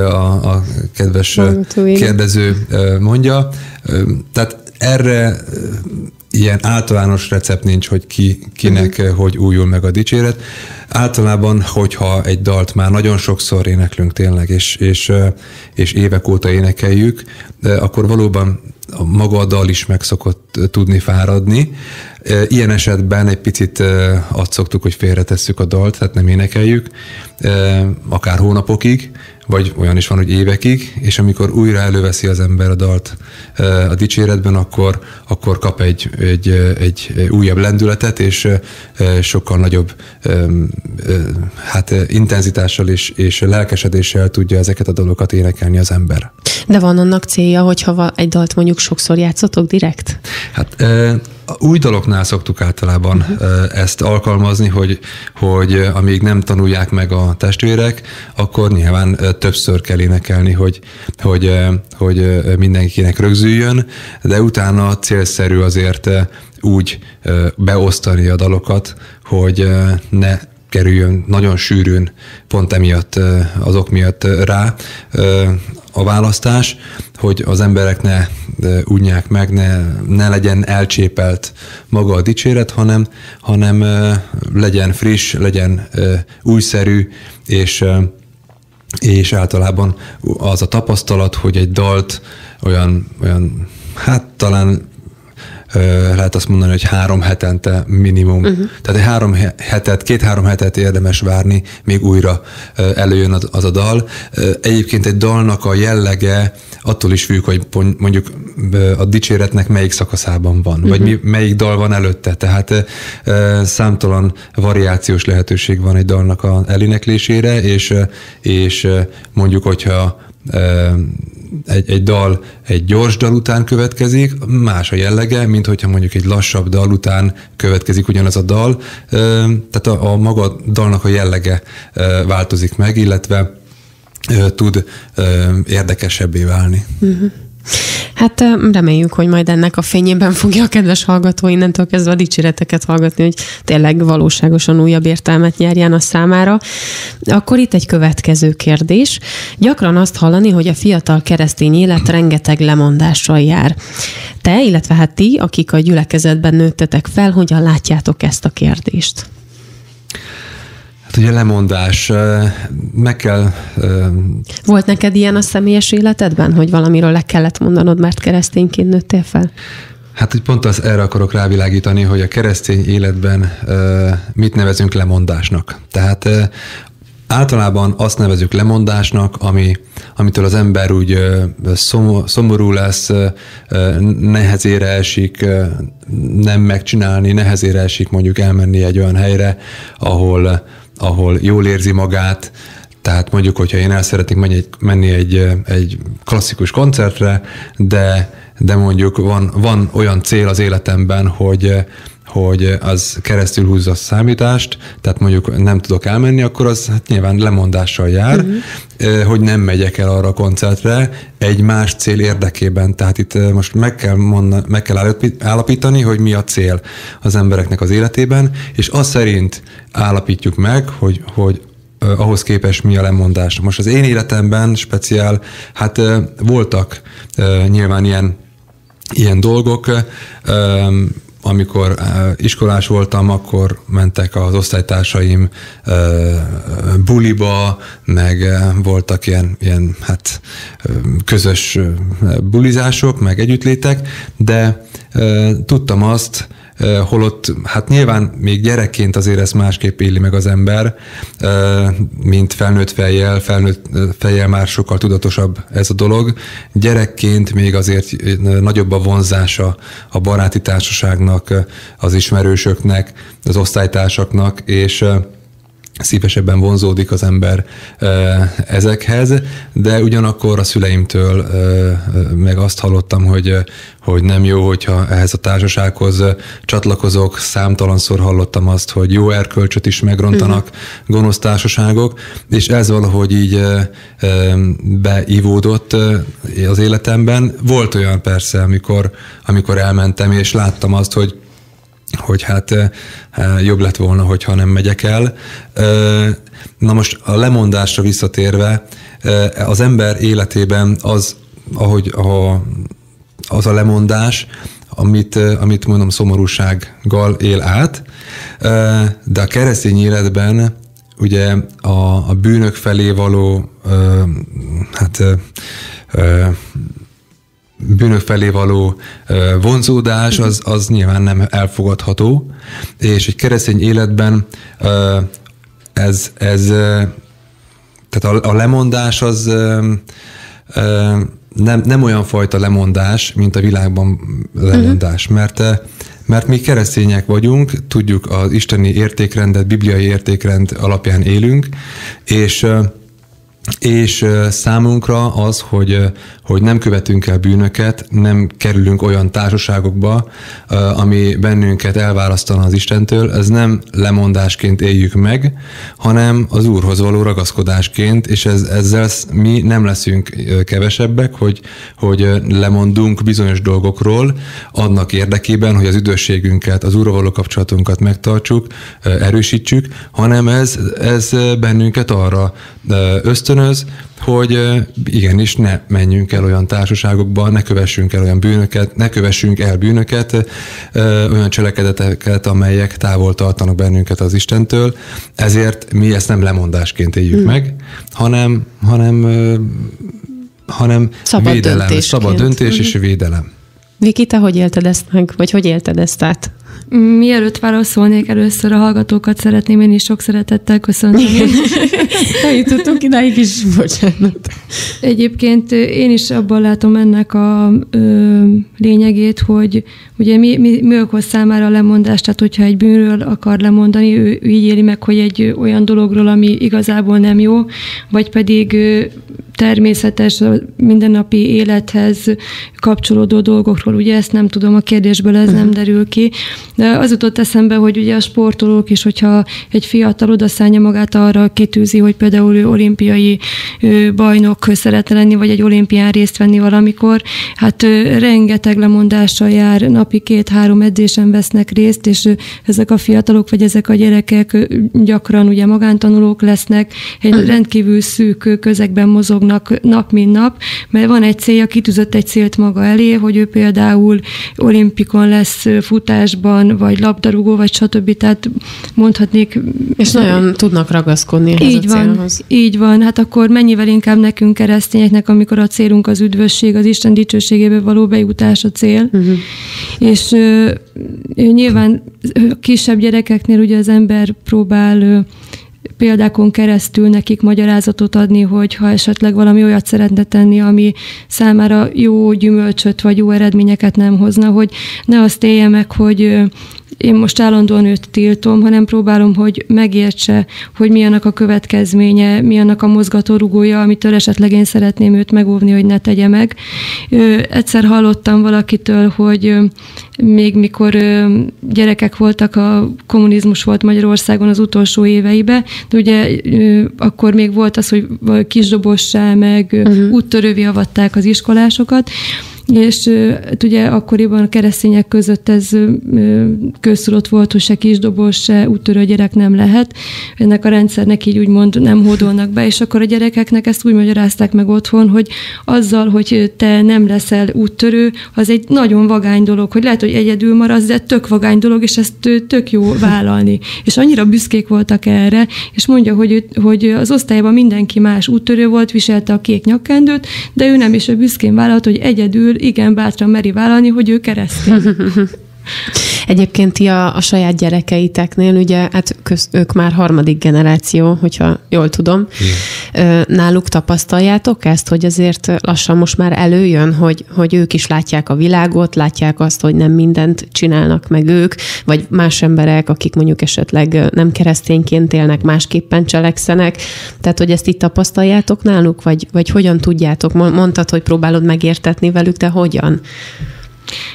a kedves kérdező mondja. Tehát erre ilyen általános recept nincs, hogy ki, kinek uh-huh. hogy újul meg a dicséret. Általában, hogyha egy dalt már nagyon sokszor éneklünk tényleg, és, és, és évek óta énekeljük, akkor valóban maga a dal is meg szokott tudni fáradni. Ilyen esetben egy picit azt szoktuk, hogy félretesszük a dalt, tehát nem énekeljük, akár hónapokig, vagy olyan is van, hogy évekig, és amikor újra előveszi az ember a dalt a dicséretben, akkor, akkor kap egy, egy, egy újabb lendületet, és sokkal nagyobb hát intenzitással és, és lelkesedéssel tudja ezeket a dalokat énekelni az ember. De van annak célja, hogyha egy dalt mondjuk sokszor játszotok direkt? Hát új daloknál szoktuk általában uh-huh. ezt alkalmazni, hogy, hogy amíg nem tanulják meg a testvérek, akkor nyilván többször kell énekelni, hogy, hogy, hogy mindenkinek rögzüljön, de utána célszerű azért úgy beosztani a dalokat, hogy ne kerüljön nagyon sűrűn pont emiatt, azok miatt rá a választás, hogy az emberek ne unják meg, ne, ne legyen elcsépelt maga a dicséret, hanem, hanem legyen friss, legyen újszerű, és és általában az a tapasztalat, hogy egy dalt olyan, olyan hát talán lehet azt mondani, hogy három hetente minimum. Uh-huh. Tehát egy három hetet, két-három hetet érdemes várni, még újra előjön az, az a dal. Egyébként egy dalnak a jellege attól is függ, hogy mondjuk a dicséretnek melyik szakaszában van, uh-huh. vagy mi, melyik dal van előtte. Tehát számtalan variációs lehetőség van egy dalnak a eléneklésére, és, és mondjuk, hogyha egy, egy dal egy gyors dal után következik, más a jellege, mint hogyha mondjuk egy lassabb dal után következik ugyanaz a dal. Tehát a, a maga dalnak a jellege változik meg, illetve tud érdekesebbé válni. Uh-huh. Hát reméljük, hogy majd ennek a fényében fogja a kedves hallgató innentől kezdve a dicséreteket hallgatni, hogy tényleg valóságosan újabb értelmet nyerjen a számára. Akkor itt egy következő kérdés. Gyakran azt hallani, hogy a fiatal keresztény élet rengeteg lemondással jár. Te, illetve hát ti, akik a gyülekezetben nőttetek fel, hogyan látjátok ezt a kérdést? Hát ugye lemondás, meg kell... Volt neked ilyen a személyes életedben, hogy valamiről le kellett mondanod, mert keresztényként nőttél fel? Hát, hogy pont az erre akarok rávilágítani, hogy a keresztény életben mit nevezünk lemondásnak. Tehát általában azt nevezük lemondásnak, ami, amitől az ember úgy szomorú lesz, nehezére esik, nem megcsinálni, nehezére esik mondjuk elmenni egy olyan helyre, ahol ahol jól érzi magát, tehát mondjuk, hogyha én el szeretnék menni egy, menni egy, egy klasszikus koncertre, de, de mondjuk van, van olyan cél az életemben, hogy, hogy az keresztül húzza a számítást, tehát mondjuk nem tudok elmenni, akkor az hát nyilván lemondással jár, uh-huh. hogy nem megyek el arra a koncertre egy más cél érdekében. Tehát itt most meg kell, mondani, meg kell állapítani, hogy mi a cél az embereknek az életében, és az szerint állapítjuk meg, hogy, hogy ahhoz képest mi a lemondás. Most az én életemben speciál, hát voltak nyilván ilyen, ilyen dolgok, amikor iskolás voltam, akkor mentek az osztálytársaim buliba, meg voltak ilyen, ilyen hát közös bulizások, meg együttlétek, de tudtam azt, holott hát nyilván még gyerekként azért ezt másképp éli meg az ember, mint felnőtt fejjel, felnőtt fejjel már sokkal tudatosabb ez a dolog. Gyerekként még azért nagyobb a vonzása a baráti társaságnak, az ismerősöknek, az osztálytársaknak, és szívesebben vonzódik az ember ezekhez, de ugyanakkor a szüleimtől meg azt hallottam, hogy, hogy nem jó, hogyha ehhez a társasághoz csatlakozok. Számtalanszor hallottam azt, hogy jó erkölcsöt is megrontanak uh-huh. gonosz társaságok, és ez valahogy így beivódott az életemben. Volt olyan persze, amikor, amikor elmentem, és láttam azt, hogy hogy hát jobb lett volna, hogyha nem megyek el. Na most a lemondásra visszatérve, az ember életében az, ahogy a, az a lemondás, amit, amit mondom szomorúsággal él át, de a keresztény életben ugye a, a bűnök felé való hát bűnök felé való vonzódás, az, az nyilván nem elfogadható, és egy keresztény életben ez, ez tehát a, a lemondás az nem, nem olyan fajta lemondás, mint a világban lemondás, uh-huh. mert mert mi keresztények vagyunk, tudjuk az isteni értékrendet, bibliai értékrend alapján élünk, és és számunkra az, hogy, hogy nem követünk el bűnöket, nem kerülünk olyan társaságokba, ami bennünket elválasztana az Istentől, ez nem lemondásként éljük meg, hanem az Úrhoz való ragaszkodásként, és ez, ezzel mi nem leszünk kevesebbek, hogy, hogy lemondunk bizonyos dolgokról, annak érdekében, hogy az üdvösségünket, az Úrral való kapcsolatunkat megtartsuk, erősítsük, hanem ez, ez bennünket arra ösztönöz, hogy igenis ne menjünk el olyan társaságokba, ne kövessünk el olyan bűnöket, ne kövessünk el bűnöket, olyan cselekedeteket, amelyek távol tartanak bennünket az Istentől. Ezért mi ezt nem lemondásként éljük hmm. meg, hanem, hanem, hanem szabad védelem, szabad döntés és hmm. védelem. Viki, te hogy élted ezt meg, vagy hogy élted ezt át? Mielőtt válaszolnék, először a hallgatókat szeretném én is sok szeretettel köszönteni. Eljutottunk idáig is, bocsánat. Egyébként én is abban látom ennek a ö, lényegét, hogy ugye mi, mi, mi okoz számára a lemondást, tehát hogyha egy bűnről akar lemondani, ő, ő így éli meg, hogy egy olyan dologról, ami igazából nem jó, vagy pedig természetes, mindennapi élethez kapcsolódó dolgokról. Ugye ezt nem tudom, a kérdésből ez nem derül ki. De az jutott eszembe, hogy ugye a sportolók is, hogyha egy fiatal odaszállja magát arra, kitűzi, hogy például ő olimpiai bajnok szeretne lenni, vagy egy olimpián részt venni valamikor, hát rengeteg lemondással jár, napi két-három edzésen vesznek részt, és ezek a fiatalok, vagy ezek a gyerekek gyakran ugye magántanulók lesznek, egy rendkívül szűk közegben mozognak, nap mint nap, mert van egy célja, kitűzött egy célt maga elé, hogy ő például olimpikon lesz futásban, vagy labdarúgó, vagy stb. Tehát mondhatnék... És nagyon tudnak ragaszkodni ehhez így a van, célhoz. Így van, hát akkor mennyivel inkább nekünk keresztényeknek, amikor a célunk az üdvösség, az Isten dicsőségébe való bejutás a cél. Uh-huh. És ö, nyilván kisebb gyerekeknél ugye az ember próbál példákon keresztül nekik magyarázatot adni, hogy ha esetleg valami olyat szeretne tenni, ami számára jó gyümölcsöt vagy jó eredményeket nem hozna, hogy ne azt élje meg, hogy én most állandóan őt tiltom, hanem próbálom, hogy megértse, hogy mi annak a következménye, mi annak a mozgatórugója, amitől esetleg én szeretném őt megóvni, hogy ne tegye meg. Egyszer hallottam valakitől, hogy még mikor gyerekek voltak, a kommunizmus volt Magyarországon az utolsó éveibe, de ugye akkor még volt az, hogy kisdobossá, meg uh-huh. úttörővé avatták az iskolásokat, és hát ugye akkoriban a keresztények között ez közszülött volt, hogy se kisdobos, se úttörő gyerek nem lehet. Ennek a rendszernek így úgymond nem hódolnak be, és akkor a gyerekeknek ezt úgy magyarázták meg otthon, hogy azzal, hogy te nem leszel úttörő, az egy nagyon vagány dolog, hogy lehet, hogy egyedül maradsz, de tök vagány dolog, és ezt tök jó vállalni. És annyira büszkék voltak erre, és mondja, hogy, hogy az osztályban mindenki más úttörő volt, viselte a kék nyakkendőt, de ő nem is a büszkén vállalt, hogy egyedül igen bátran meri vállalni, hogy ő keresztény. Egyébként ti a, a saját gyerekeiteknél, ugye, hát köz, ők már harmadik generáció, hogyha jól tudom. Igen. Náluk tapasztaljátok ezt, hogy azért lassan most már előjön, hogy, hogy ők is látják a világot, látják azt, hogy nem mindent csinálnak meg ők, vagy más emberek, akik mondjuk esetleg nem keresztényként élnek, másképpen cselekszenek. Tehát, hogy ezt itt tapasztaljátok náluk, vagy, vagy hogyan tudjátok? Mondtad, hogy próbálod megértetni velük, de hogyan?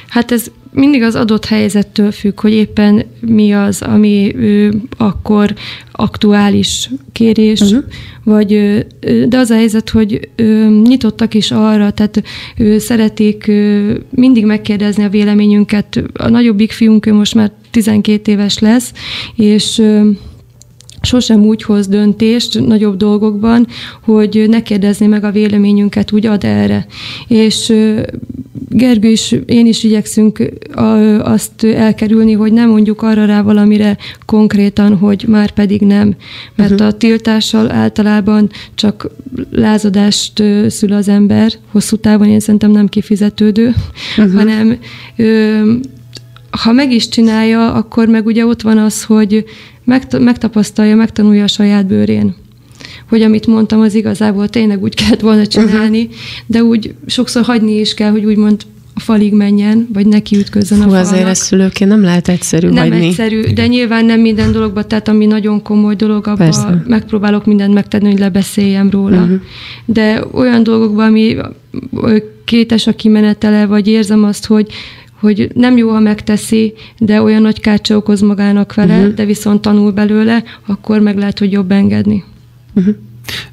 Hát ez mindig az adott helyzettől függ, hogy éppen mi az, ami ő, akkor aktuális kérés, uh-huh. vagy de az a helyzet, hogy ö, nyitottak is arra, tehát ö, szeretik ö, mindig megkérdezni a véleményünket. A nagyobbik fiunk ő most már 12 éves lesz, és ö, sosem úgy hoz döntést nagyobb dolgokban, hogy ne kérdezni meg a véleményünket, úgy ad erre. És Gergő is, én is igyekszünk azt elkerülni, hogy nem mondjuk arra rá valamire konkrétan, hogy már pedig nem. Mert uh-huh. a tiltással általában csak lázadást szül az ember, hosszú távon én szerintem nem kifizetődő, uh-huh. hanem ha meg is csinálja, akkor meg ugye ott van az, hogy megtapasztalja, megtanulja a saját bőrén hogy amit mondtam, az igazából tényleg úgy kellett volna csinálni, uh-huh. de úgy sokszor hagyni is kell, hogy úgymond a falig menjen, vagy neki ütközön Hú, a falnak. azért ezt szülőként nem lehet egyszerű Nem hagyni. egyszerű, de nyilván nem minden dologban, tehát ami nagyon komoly dolog, abban megpróbálok mindent megtenni, hogy lebeszéljem róla. Uh-huh. De olyan dolgokban, ami kétes a kimenetele, vagy érzem azt, hogy hogy nem jó, ha megteszi, de olyan nagy kártya okoz magának vele, uh-huh. de viszont tanul belőle, akkor meg lehet, hogy jobb engedni. Uh-huh.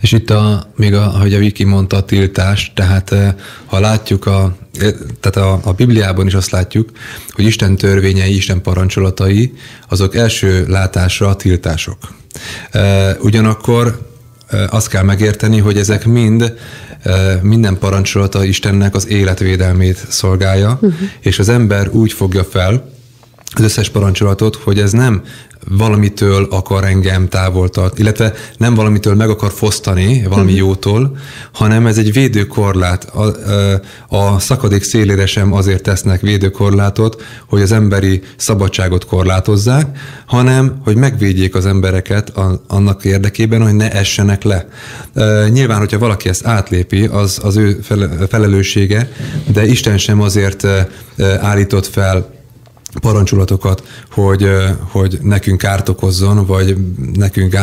És itt a, még a, ahogy a Viki mondta, a tiltás, tehát eh, ha látjuk a, eh, tehát a, a Bibliában is azt látjuk, hogy Isten törvényei, Isten parancsolatai, azok első látásra a tiltások. Eh, ugyanakkor azt kell megérteni, hogy ezek mind minden parancsolata Istennek az életvédelmét szolgálja, uh-huh. és az ember úgy fogja fel az összes parancsolatot, hogy ez nem valamitől akar engem távol tart, illetve nem valamitől meg akar fosztani, valami uh-huh. jótól, hanem ez egy védőkorlát. A, a szakadék szélére sem azért tesznek védőkorlátot, hogy az emberi szabadságot korlátozzák, hanem hogy megvédjék az embereket a, annak érdekében, hogy ne essenek le. Nyilván, hogyha valaki ezt átlépi, az az ő felelőssége, de Isten sem azért állított fel parancsolatokat, hogy, hogy nekünk kárt okozzon, vagy nekünk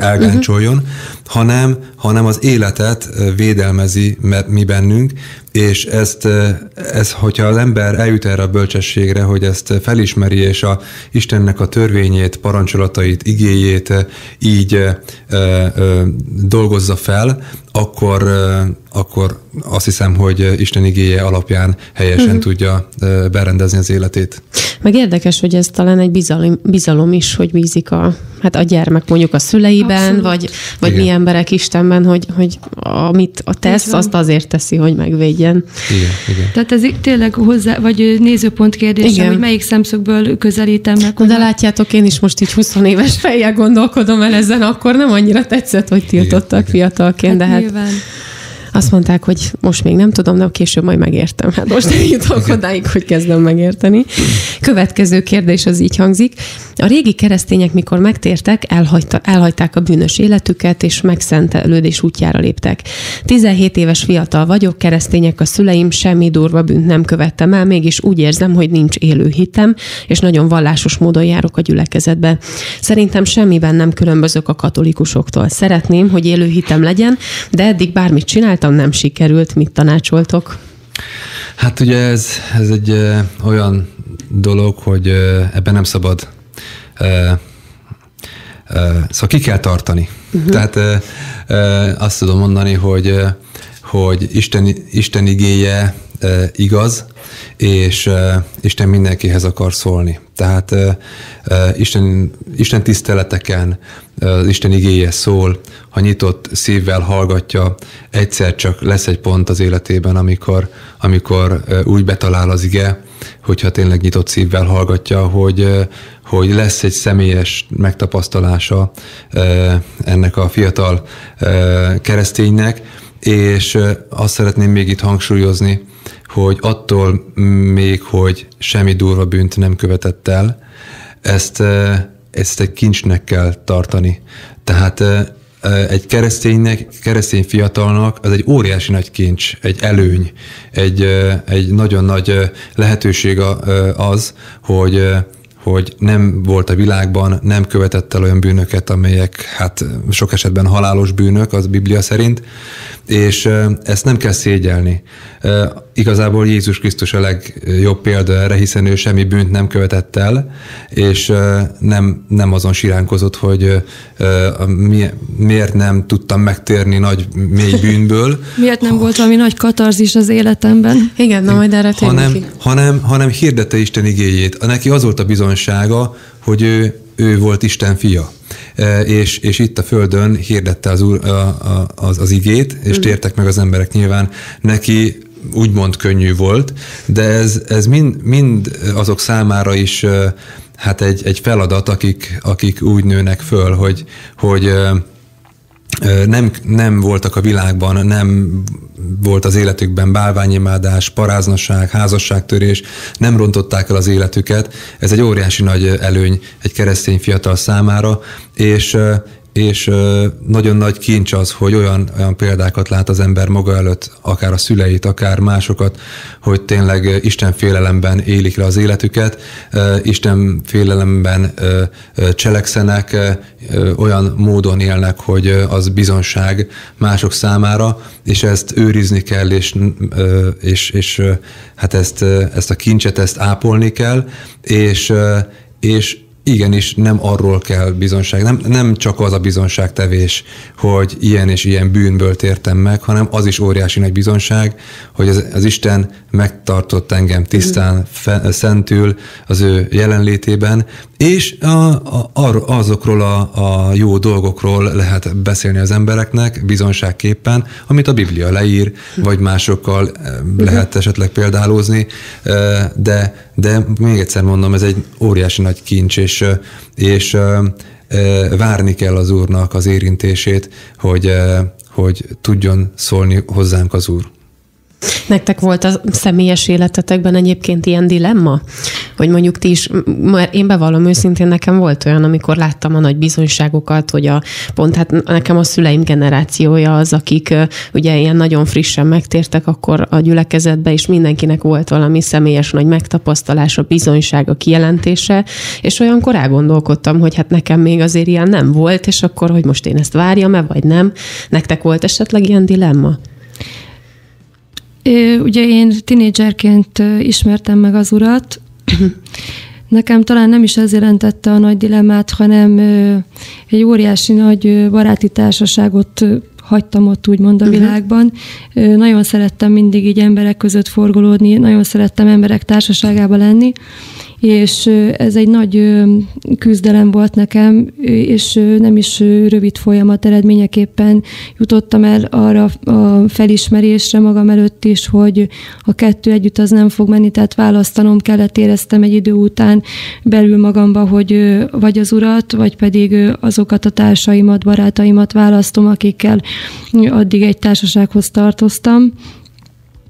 elgáncsoljon, uh-huh. Hanem, hanem az életet védelmezi mi bennünk, és ezt, ez, hogyha az ember eljut erre a bölcsességre, hogy ezt felismeri, és a Istennek a törvényét, parancsolatait, igéjét így ö, ö, dolgozza fel, akkor, akkor azt hiszem, hogy Isten igéje alapján helyesen uh-huh. tudja berendezni az életét. Meg érdekes, hogy ez talán egy bizalom, bizalom is, hogy bízik a, hát a gyermek mondjuk a szüleiben, Abszolút. vagy, vagy mi emberek Istenben, hogy, hogy amit a tesz, azt azért teszi, hogy megvédjen. Igen, igen. Tehát ez tényleg hozzá, vagy nézőpont kérdése, hogy melyik szemszögből közelítem meg. De látjátok, én is most így 20 éves fejjel gondolkodom el ezen, akkor nem annyira tetszett, hogy tiltottak igen, fiatalként, hát de hát nyilván. Azt mondták, hogy most még nem tudom, de később majd megértem. Hát most eljutok odáig, hogy kezdem megérteni. Következő kérdés az így hangzik. A régi keresztények, mikor megtértek, elhagyta, elhagyták a bűnös életüket, és megszentelődés útjára léptek. 17 éves fiatal vagyok, keresztények a szüleim, semmi durva bűnt nem követtem el, mégis úgy érzem, hogy nincs élő hitem, és nagyon vallásos módon járok a gyülekezetbe. Szerintem semmiben nem különbözök a katolikusoktól. Szeretném, hogy élő hitem legyen, de eddig bármit csinált, próbáltam, nem sikerült. Mit tanácsoltok? Hát ugye ez, ez egy ö, olyan dolog, hogy ö, ebben nem szabad ö, ö, szóval ki kell tartani. Uh-huh. Tehát ö, ö, azt tudom mondani, hogy ö, hogy Isten, Isten igéje igaz, és Isten mindenkihez akar szólni. Tehát Isten, Isten tiszteleteken az Isten igéje szól, ha nyitott szívvel hallgatja, egyszer csak lesz egy pont az életében, amikor, amikor úgy betalál az ige, hogyha tényleg nyitott szívvel hallgatja, hogy, hogy lesz egy személyes megtapasztalása ennek a fiatal kereszténynek, és azt szeretném még itt hangsúlyozni, hogy attól még, hogy semmi durva bűnt nem követett el, ezt, ezt egy kincsnek kell tartani. Tehát egy kereszténynek, keresztény fiatalnak az egy óriási nagy kincs, egy előny, egy, egy nagyon nagy lehetőség az, hogy hogy nem volt a világban, nem követett el olyan bűnöket, amelyek hát sok esetben halálos bűnök az Biblia szerint, és ezt nem kell szégyelni. Igazából Jézus Krisztus a legjobb példa erre, hiszen ő semmi bűnt nem követett el, és nem, nem azon siránkozott, hogy miért nem tudtam megtérni nagy mély bűnből. miért nem volt valami nagy katarzis az életemben? Igen, na majd erre hanem, hanem, hanem hirdette Isten igéjét. Neki az volt a bizonsága, hogy ő, ő volt Isten fia. És, és itt a Földön hirdette az, úr, a, a, az, az igét, és mm. tértek meg az emberek nyilván. Neki úgymond könnyű volt, de ez, ez mind, mind azok számára is hát egy, egy feladat, akik, akik úgy nőnek föl, hogy, hogy nem, nem voltak a világban, nem volt az életükben bálványimádás, paráznaság, házasságtörés, nem rontották el az életüket. Ez egy óriási nagy előny egy keresztény fiatal számára, és, és nagyon nagy kincs az, hogy olyan, olyan példákat lát az ember maga előtt, akár a szüleit, akár másokat, hogy tényleg Isten félelemben élik le az életüket, Isten félelemben cselekszenek, olyan módon élnek, hogy az bizonság mások számára, és ezt őrizni kell, és, és, és hát ezt, ezt a kincset, ezt ápolni kell, és, és igenis nem arról kell bizonság, nem, nem csak az a bizonságtevés, hogy ilyen és ilyen bűnből tértem meg, hanem az is óriási nagy bizonság, hogy az, az Isten megtartott engem tisztán, fe, szentül az ő jelenlétében, és a, a, azokról a, a jó dolgokról lehet beszélni az embereknek bizonságképpen, amit a Biblia leír, vagy másokkal eh, lehet esetleg példálózni, eh, de, de még egyszer mondom, ez egy óriási nagy kincs, és, és várni kell az Úrnak az érintését, hogy, hogy tudjon szólni hozzánk az Úr. Nektek volt a személyes életetekben egyébként ilyen dilemma? Hogy mondjuk ti is, én bevallom őszintén, nekem volt olyan, amikor láttam a nagy bizonyságokat, hogy a pont hát nekem a szüleim generációja az, akik ugye ilyen nagyon frissen megtértek akkor a gyülekezetbe, és mindenkinek volt valami személyes nagy megtapasztalás, a bizonyság, a kijelentése, és olyankor elgondolkodtam, hogy hát nekem még azért ilyen nem volt, és akkor, hogy most én ezt várjam-e, vagy nem. Nektek volt esetleg ilyen dilemma? Ugye én tinédzserként ismertem meg az urat. Nekem talán nem is ez jelentette a nagy dilemmát, hanem egy óriási nagy baráti társaságot hagytam ott úgymond a uh-huh. világban. Nagyon szerettem mindig így emberek között forgolódni, nagyon szerettem emberek társaságában lenni, és ez egy nagy küzdelem volt nekem, és nem is rövid folyamat eredményeképpen jutottam el arra a felismerésre magam előtt is, hogy a kettő együtt az nem fog menni, tehát választanom kellett, éreztem egy idő után belül magamba, hogy vagy az urat, vagy pedig azokat a társaimat, barátaimat választom, akikkel addig egy társasághoz tartoztam.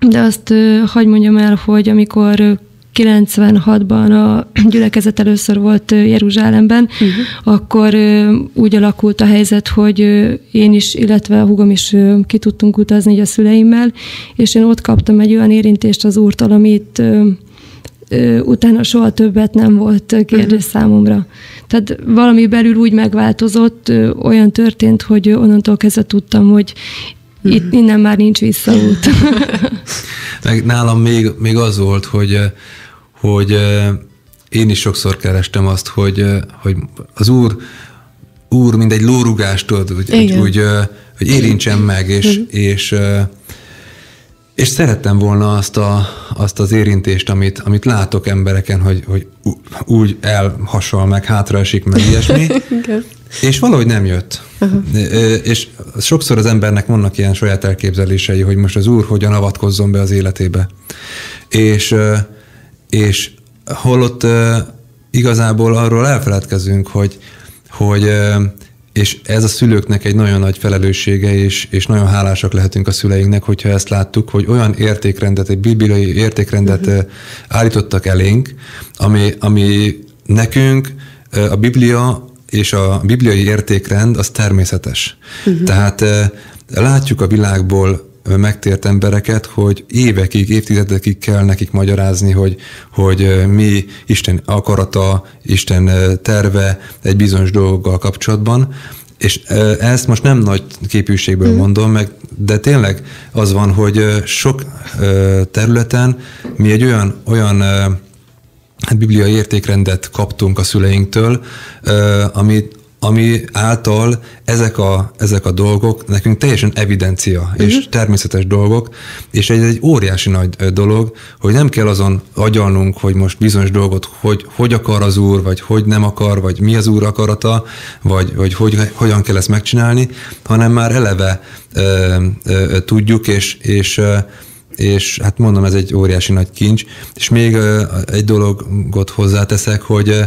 De azt hagyd mondjam el, hogy amikor 96-ban a gyülekezet először volt Jeruzsálemben, uh-huh. akkor úgy alakult a helyzet, hogy én is, illetve a hugom is ki tudtunk utazni a szüleimmel, és én ott kaptam egy olyan érintést az úrtal, amit utána soha többet nem volt kérdés uh-huh. számomra. Tehát valami belül úgy megváltozott, olyan történt, hogy onnantól kezdve tudtam, hogy uh-huh. itt innen már nincs visszaút. Nálam még, még az volt, hogy hogy én is sokszor kerestem azt, hogy, hogy az úr, úr mint egy lórugást hogy, hogy, hogy, hogy érintsen meg, és, és, és szerettem volna azt, a, azt az érintést, amit, amit látok embereken, hogy, hogy úgy elhasal meg, hátraesik meg ilyesmi, és valahogy nem jött. Uh-huh. És sokszor az embernek vannak ilyen saját elképzelései, hogy most az úr hogyan avatkozzon be az életébe. És és holott uh, igazából arról elfeledkezünk, hogy, hogy uh, és ez a szülőknek egy nagyon nagy felelőssége, és, és nagyon hálásak lehetünk a szüleinknek, hogyha ezt láttuk, hogy olyan értékrendet, egy bibliai értékrendet uh-huh. állítottak elénk, ami, ami nekünk a Biblia és a bibliai értékrend az természetes. Uh-huh. Tehát látjuk a világból megtért embereket, hogy évekig, évtizedekig kell nekik magyarázni, hogy, hogy mi Isten akarata, Isten terve egy bizonyos dolggal kapcsolatban, és ezt most nem nagy képűségből hmm. mondom meg, de tényleg az van, hogy sok területen mi egy olyan, olyan hát bibliai értékrendet kaptunk a szüleinktől, amit ami által ezek a, ezek a dolgok nekünk teljesen evidencia uh-huh. és mhm. természetes dolgok, és egy, egy óriási nagy dolog, hogy nem kell azon agyalnunk, hogy most bizonyos dolgot hogy, hogy akar az úr, vagy hogy nem akar, vagy mi az úr akarata, vagy, vagy hogy, hogyan kell ezt megcsinálni, hanem már eleve ö, ö, tudjuk, és, és ö, és hát mondom, ez egy óriási nagy kincs. És még egy dologot hozzáteszek, hogy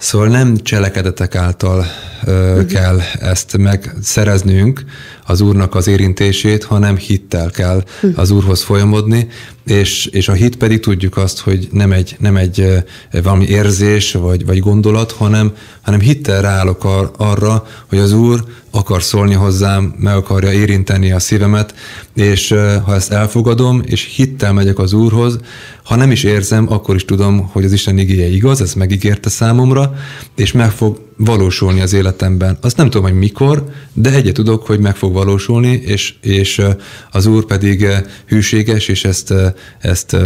Szóval nem cselekedetek által ö, uh-huh. kell ezt megszereznünk, az Úrnak az érintését, hanem hittel kell uh-huh. az Úrhoz folyamodni, és, és a hit pedig tudjuk azt, hogy nem egy, nem egy valami érzés vagy, vagy gondolat, hanem, hanem hittel ráállok ar, arra, hogy az Úr akar szólni hozzám, meg akarja érinteni a szívemet, és ha ezt elfogadom, és hittel megyek az Úrhoz, ha nem is érzem, akkor is tudom, hogy az Isten igéje igaz, ez megígérte számomra, és meg fog valósulni az életemben. Azt nem tudom, hogy mikor, de egyet tudok, hogy meg fog valósulni, és, és az Úr pedig hűséges, és ezt, ezt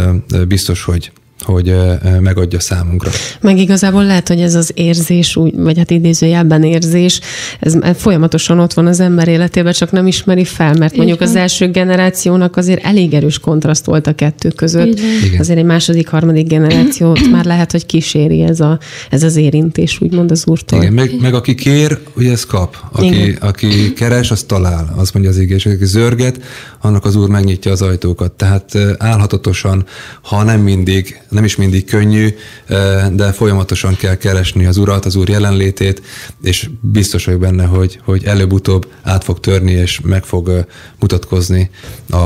biztos, hogy hogy megadja számunkra. Meg igazából lehet, hogy ez az érzés, úgy, vagy hát idézőjelben érzés, ez folyamatosan ott van az ember életében, csak nem ismeri fel, mert mondjuk az első generációnak azért elég erős kontraszt volt a kettő között. Igen. Azért egy második, harmadik generációt már lehet, hogy kíséri ez, a, ez az érintés, úgymond az úrtól. Igen, meg, meg aki kér, ugye ez kap. Aki, aki keres, az talál, azt mondja az igés. Aki zörget, annak az úr megnyitja az ajtókat. Tehát álhatatosan, ha nem mindig nem is mindig könnyű, de folyamatosan kell keresni az urat, az úr jelenlétét, és biztos vagyok benne, hogy, hogy előbb-utóbb át fog törni, és meg fog mutatkozni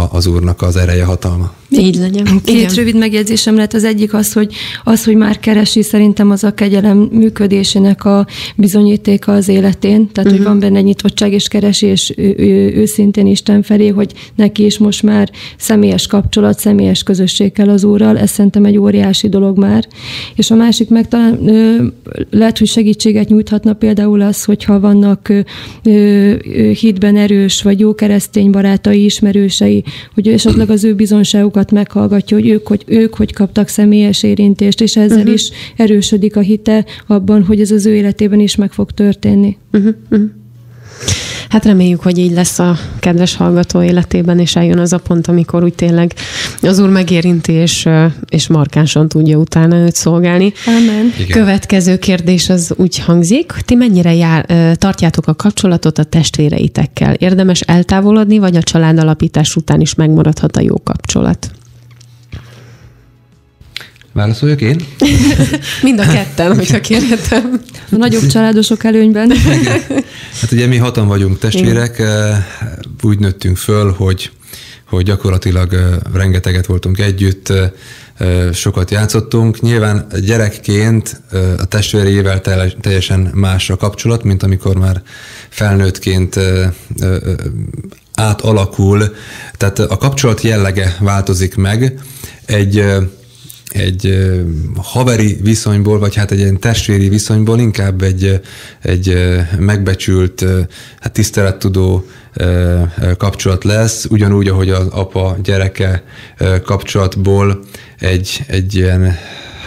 az úrnak az ereje, hatalma. Így legyen. Két Igen. rövid megjegyzésem lett. Az egyik az, hogy az, hogy már keresi, szerintem az a kegyelem működésének a bizonyítéka az életén. Tehát, uh-huh. hogy mhm. van benne nyitottság és keresi, és ő, ő, őszintén Isten felé, hogy neki is most már személyes kapcsolat, személyes közösség kell az Úrral. Ez szerintem egy óriási dolog már. És a másik meg talán ö, lehet, hogy segítséget nyújthatna például az, hogyha vannak ö, ö, hitben erős, vagy jó keresztény barátai, ismerősei, hogy esetleg az ő bizonságukat meghallgatja, hogy ők hogy, ők hogy kaptak személyes érintést, és ezzel uh-huh. is erősödik a hite abban, hogy ez az ő életében is meg fog történni. Uh-huh. Uh-huh. Hát reméljük, hogy így lesz a kedves hallgató életében, és eljön az a pont, amikor úgy tényleg az Úr megérinti, és, és markánsan tudja utána őt szolgálni. Amen. Igen. Következő kérdés az úgy hangzik, ti mennyire jár, tartjátok a kapcsolatot a testvéreitekkel? Érdemes eltávolodni, vagy a családalapítás után is megmaradhat a jó kapcsolat? Válaszoljak én? Mind a ketten, hogyha kérhetem. A nagyobb családosok előnyben. Hát ugye mi hatan vagyunk testvérek, Igen. úgy nőttünk föl, hogy, hogy gyakorlatilag rengeteget voltunk együtt, sokat játszottunk. Nyilván gyerekként a testvérével teljesen más a kapcsolat, mint amikor már felnőttként átalakul. Tehát a kapcsolat jellege változik meg. Egy egy haveri viszonyból, vagy hát egy ilyen testvéri viszonyból inkább egy, egy megbecsült, hát tisztelettudó kapcsolat lesz, ugyanúgy, ahogy az apa gyereke kapcsolatból egy, egy ilyen,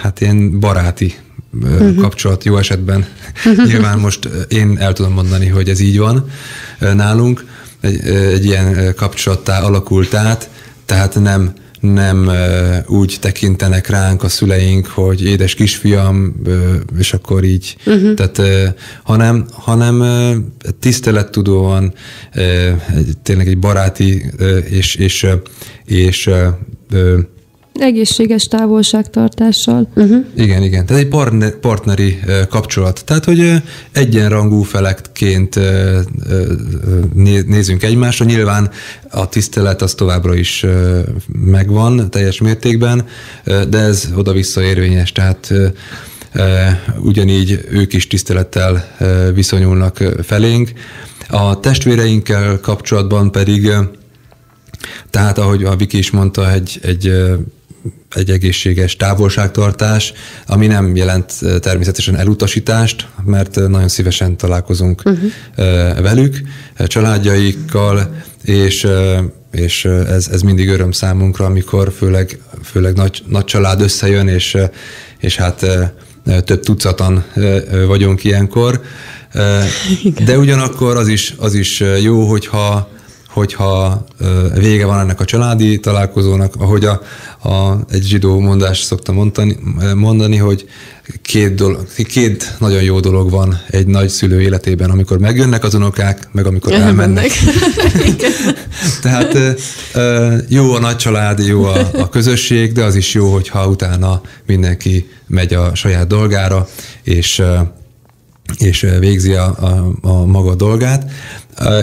hát ilyen baráti uh-huh. kapcsolat jó esetben. Uh-huh. Nyilván most én el tudom mondani, hogy ez így van nálunk. Egy, egy ilyen kapcsolattá alakult át, tehát nem nem úgy tekintenek ránk a szüleink, hogy édes kisfiam, és akkor így, uh-huh. tehát, hanem, hanem tisztelettudóan, tényleg egy baráti és, és, és Egészséges távolságtartással. Uh-huh. Igen, igen. Tehát egy partner, partneri kapcsolat. Tehát, hogy egyenrangú felekként nézünk egymásra. Nyilván a tisztelet az továbbra is megvan teljes mértékben, de ez oda-vissza érvényes. Tehát ugyanígy ők is tisztelettel viszonyulnak felénk. A testvéreinkkel kapcsolatban pedig tehát, ahogy a Viki is mondta, egy, egy egy egészséges távolságtartás, ami nem jelent természetesen elutasítást, mert nagyon szívesen találkozunk uh-huh. velük, családjaikkal, és, és ez, ez mindig öröm számunkra, amikor főleg, főleg nagy, nagy család összejön, és, és hát több tucatan vagyunk ilyenkor. De ugyanakkor az is, az is jó, hogyha hogyha vége van ennek a családi találkozónak, ahogy a, a, egy zsidó mondás szokta mondani, mondani hogy két, dolog, két nagyon jó dolog van egy nagy szülő életében, amikor megjönnek az unokák, meg amikor elmennek. Tehát jó a nagy család, jó a, a közösség, de az is jó, hogyha utána mindenki megy a saját dolgára, és és végzi a, a, a maga dolgát.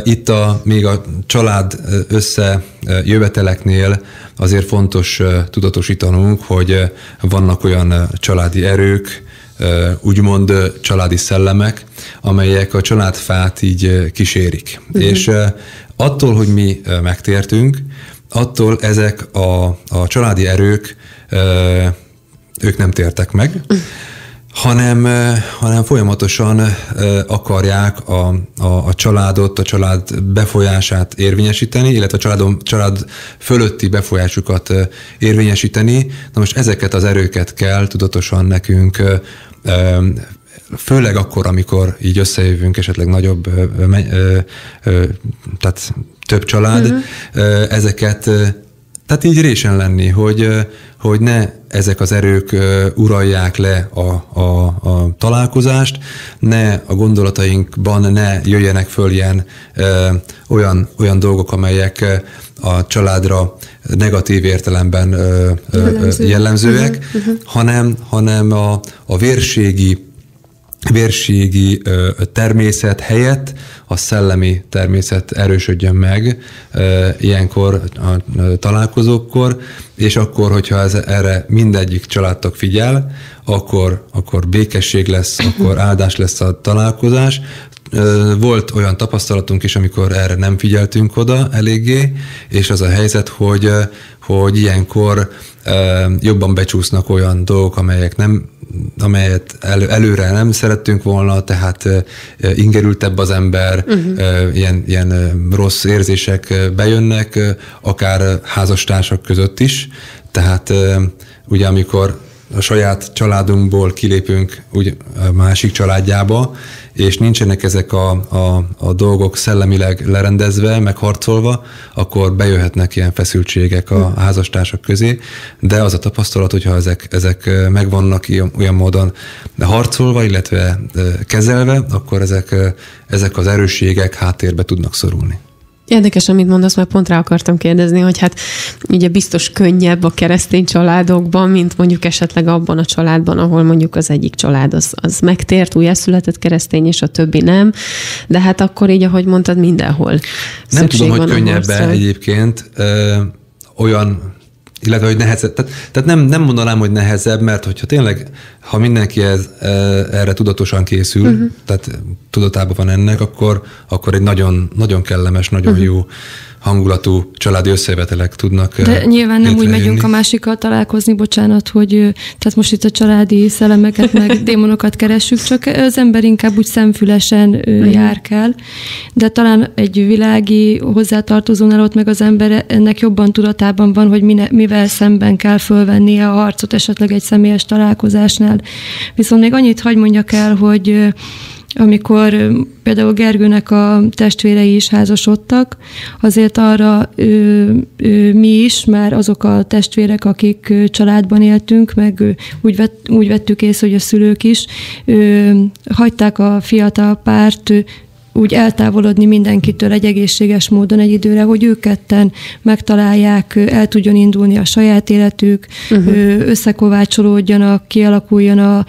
Itt a, még a család összejöveteleknél azért fontos tudatosítanunk, hogy vannak olyan családi erők, úgymond családi szellemek, amelyek a családfát így kísérik. Uh-huh. És attól, hogy mi megtértünk, attól ezek a, a családi erők, ők nem tértek meg, uh-huh hanem, hanem folyamatosan akarják a, a, a családot, a család befolyását érvényesíteni, illetve a családom, család fölötti befolyásukat érvényesíteni. Na most ezeket az erőket kell tudatosan nekünk főleg akkor, amikor így összejövünk, esetleg nagyobb, tehát több család, uh-huh. ezeket tehát így résen lenni, hogy, hogy ne ezek az erők uralják le a, a, a találkozást, ne a gondolatainkban ne jöjjenek föl ilyen ö, olyan, olyan dolgok, amelyek a családra negatív értelemben ö, Jellemző. jellemzőek, uh-huh, uh-huh. hanem, hanem a, a vérségi vérségi természet helyett a szellemi természet erősödjön meg ilyenkor a találkozókkor, és akkor, hogyha ez, erre mindegyik családtag figyel, akkor, akkor békesség lesz, akkor áldás lesz a találkozás. Volt olyan tapasztalatunk is, amikor erre nem figyeltünk oda eléggé, és az a helyzet, hogy, hogy ilyenkor jobban becsúsznak olyan dolgok, amelyek nem amelyet elő, előre nem szerettünk volna, tehát ingerültebb az ember, uh-huh. ilyen, ilyen rossz érzések bejönnek, akár házastársak között is. Tehát ugye amikor a saját családunkból kilépünk úgy a másik családjába, és nincsenek ezek a, a, a dolgok szellemileg lerendezve, megharcolva, akkor bejöhetnek ilyen feszültségek a hm. házastársak közé, de az a tapasztalat, hogyha ezek, ezek megvannak ilyen, olyan módon harcolva, illetve kezelve, akkor ezek, ezek az erősségek háttérbe tudnak szorulni. Érdekes, amit mondasz, mert pont rá akartam kérdezni, hogy hát ugye biztos könnyebb a keresztény családokban, mint mondjuk esetleg abban a családban, ahol mondjuk az egyik család az, az megtért, újjászületett keresztény, és a többi nem. De hát akkor így, ahogy mondtad, mindenhol. Nem tudom, hogy könnyebb egyébként. Ö, olyan illetve hogy nehezebb. Tehát, tehát nem, nem mondanám, hogy nehezebb, mert hogyha tényleg, ha mindenki ez, e, erre tudatosan készül, uh-huh. tehát tudatában van ennek, akkor, akkor egy nagyon, nagyon kellemes, nagyon uh-huh. jó hangulatú családi összevetelek tudnak De nyilván nem úgy megyünk a másikkal találkozni, bocsánat, hogy tehát most itt a családi szellemeket, meg démonokat keressük, csak az ember inkább úgy szemfülesen uh-huh. jár kell, de talán egy világi hozzátartozónál ott meg az ember ennek jobban tudatában van, hogy mine, mivel szemben kell fölvennie a harcot esetleg egy személyes találkozásnál. Viszont még annyit hagy mondjak el, hogy amikor például Gergőnek a testvérei is házasodtak, azért arra ő, ő, mi is, már azok a testvérek, akik családban éltünk, meg úgy, vett, úgy vettük észre, hogy a szülők is, ő, hagyták a fiatal párt, úgy eltávolodni mindenkitől egy egészséges módon egy időre, hogy ők ketten megtalálják, el tudjon indulni a saját életük, uh-huh. összekovácsolódjanak, kialakuljon a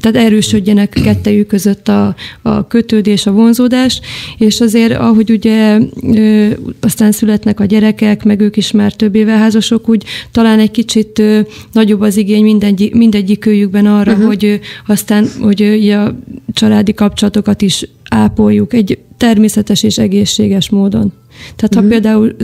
tehát erősödjenek kettejük között a, a kötődés, a vonzódás, és azért, ahogy ugye ö, aztán születnek a gyerekek, meg ők is már több éve házasok, úgy talán egy kicsit ö, nagyobb az igény mindegyik, mindegyik őjükben arra, uh-huh. hogy ö, aztán, hogy ö, a családi kapcsolatokat is ápoljuk egy természetes és egészséges módon. Tehát uh-huh. ha mhm. például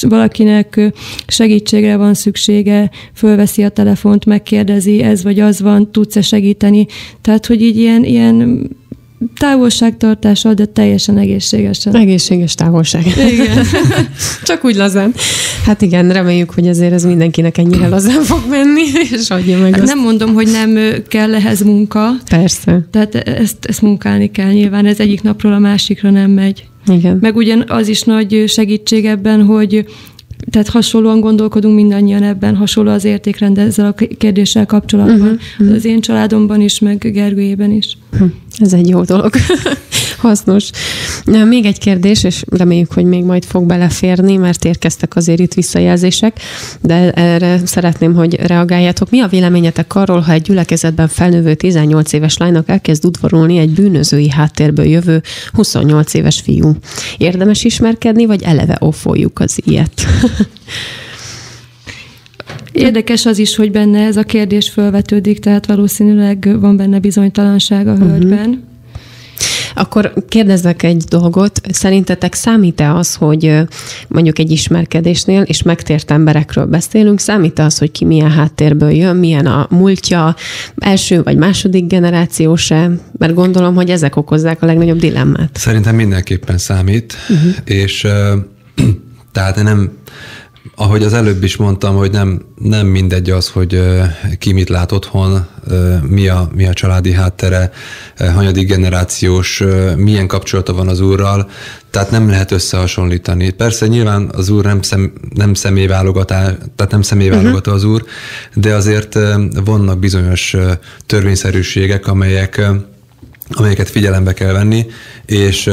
valakinek segítségre van szüksége, fölveszi a telefont, megkérdezi, ez vagy az van, tudsz-e segíteni. Tehát, hogy így ilyen, ilyen távolságtartással, de teljesen egészségesen. Egészséges távolság. Igen. Csak úgy lazán. Hát igen, reméljük, hogy azért ez mindenkinek ennyire lazán fog menni, és adja meg hát azt. Nem mondom, hogy nem kell ehhez munka. Persze. Tehát ezt, ezt munkálni kell nyilván, ez egyik napról a másikra nem megy. Igen. Meg ugyan az is nagy segítség ebben, hogy tehát hasonlóan gondolkodunk mindannyian ebben, hasonló az értékrend ezzel a kérdéssel kapcsolatban. Uh-huh. Az én családomban is, meg Gergőjében is. Uh-huh. Ez egy jó dolog. Hasznos. Még egy kérdés, és reméljük, hogy még majd fog beleférni, mert érkeztek azért itt visszajelzések, de erre szeretném, hogy reagáljátok. Mi a véleményetek arról, ha egy gyülekezetben felnővő 18 éves lánynak elkezd udvarolni egy bűnözői háttérből jövő 28 éves fiú? Érdemes ismerkedni, vagy eleve offoljuk az ilyet? Érdekes az is, hogy benne ez a kérdés felvetődik, tehát valószínűleg van benne bizonytalanság a hölgyben. Uh-huh. Akkor kérdezzek egy dolgot. Szerintetek számít-e az, hogy mondjuk egy ismerkedésnél, és megtért emberekről beszélünk, számít-e az, hogy ki milyen háttérből jön, milyen a múltja, első vagy második generációs-e? Mert gondolom, hogy ezek okozzák a legnagyobb dilemmát. Szerintem mindenképpen számít, uh-huh. és tehát nem ahogy az előbb is mondtam, hogy nem, nem mindegy az, hogy ki mit lát otthon, mi a, mi a családi háttere, hanyadik generációs, milyen kapcsolata van az úrral, tehát nem lehet összehasonlítani. Persze nyilván az úr nem, szem, nem személyválogatá, tehát nem személyválogató uh-huh. az úr, de azért vannak bizonyos törvényszerűségek, amelyek amelyeket figyelembe kell venni, és,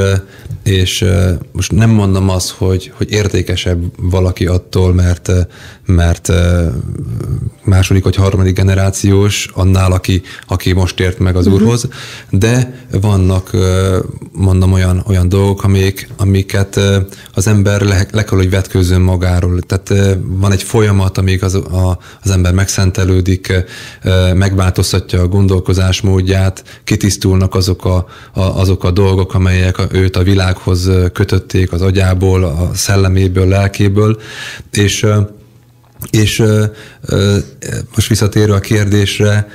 és most nem mondom azt, hogy, hogy értékesebb valaki attól, mert, mert második vagy harmadik generációs annál, aki, aki most ért meg az uh-huh. úrhoz, de vannak, mondom, olyan, olyan dolgok, amik, amiket az ember le, le kell, hogy vetkőzön magáról. Tehát van egy folyamat, amíg az, a, az ember megszentelődik, megváltoztatja a gondolkozásmódját, kitisztulnak azok a, a, azok a dolgok, amelyek őt a világhoz kötötték az agyából, a szelleméből, lelkéből, és és most visszatérve a kérdésre,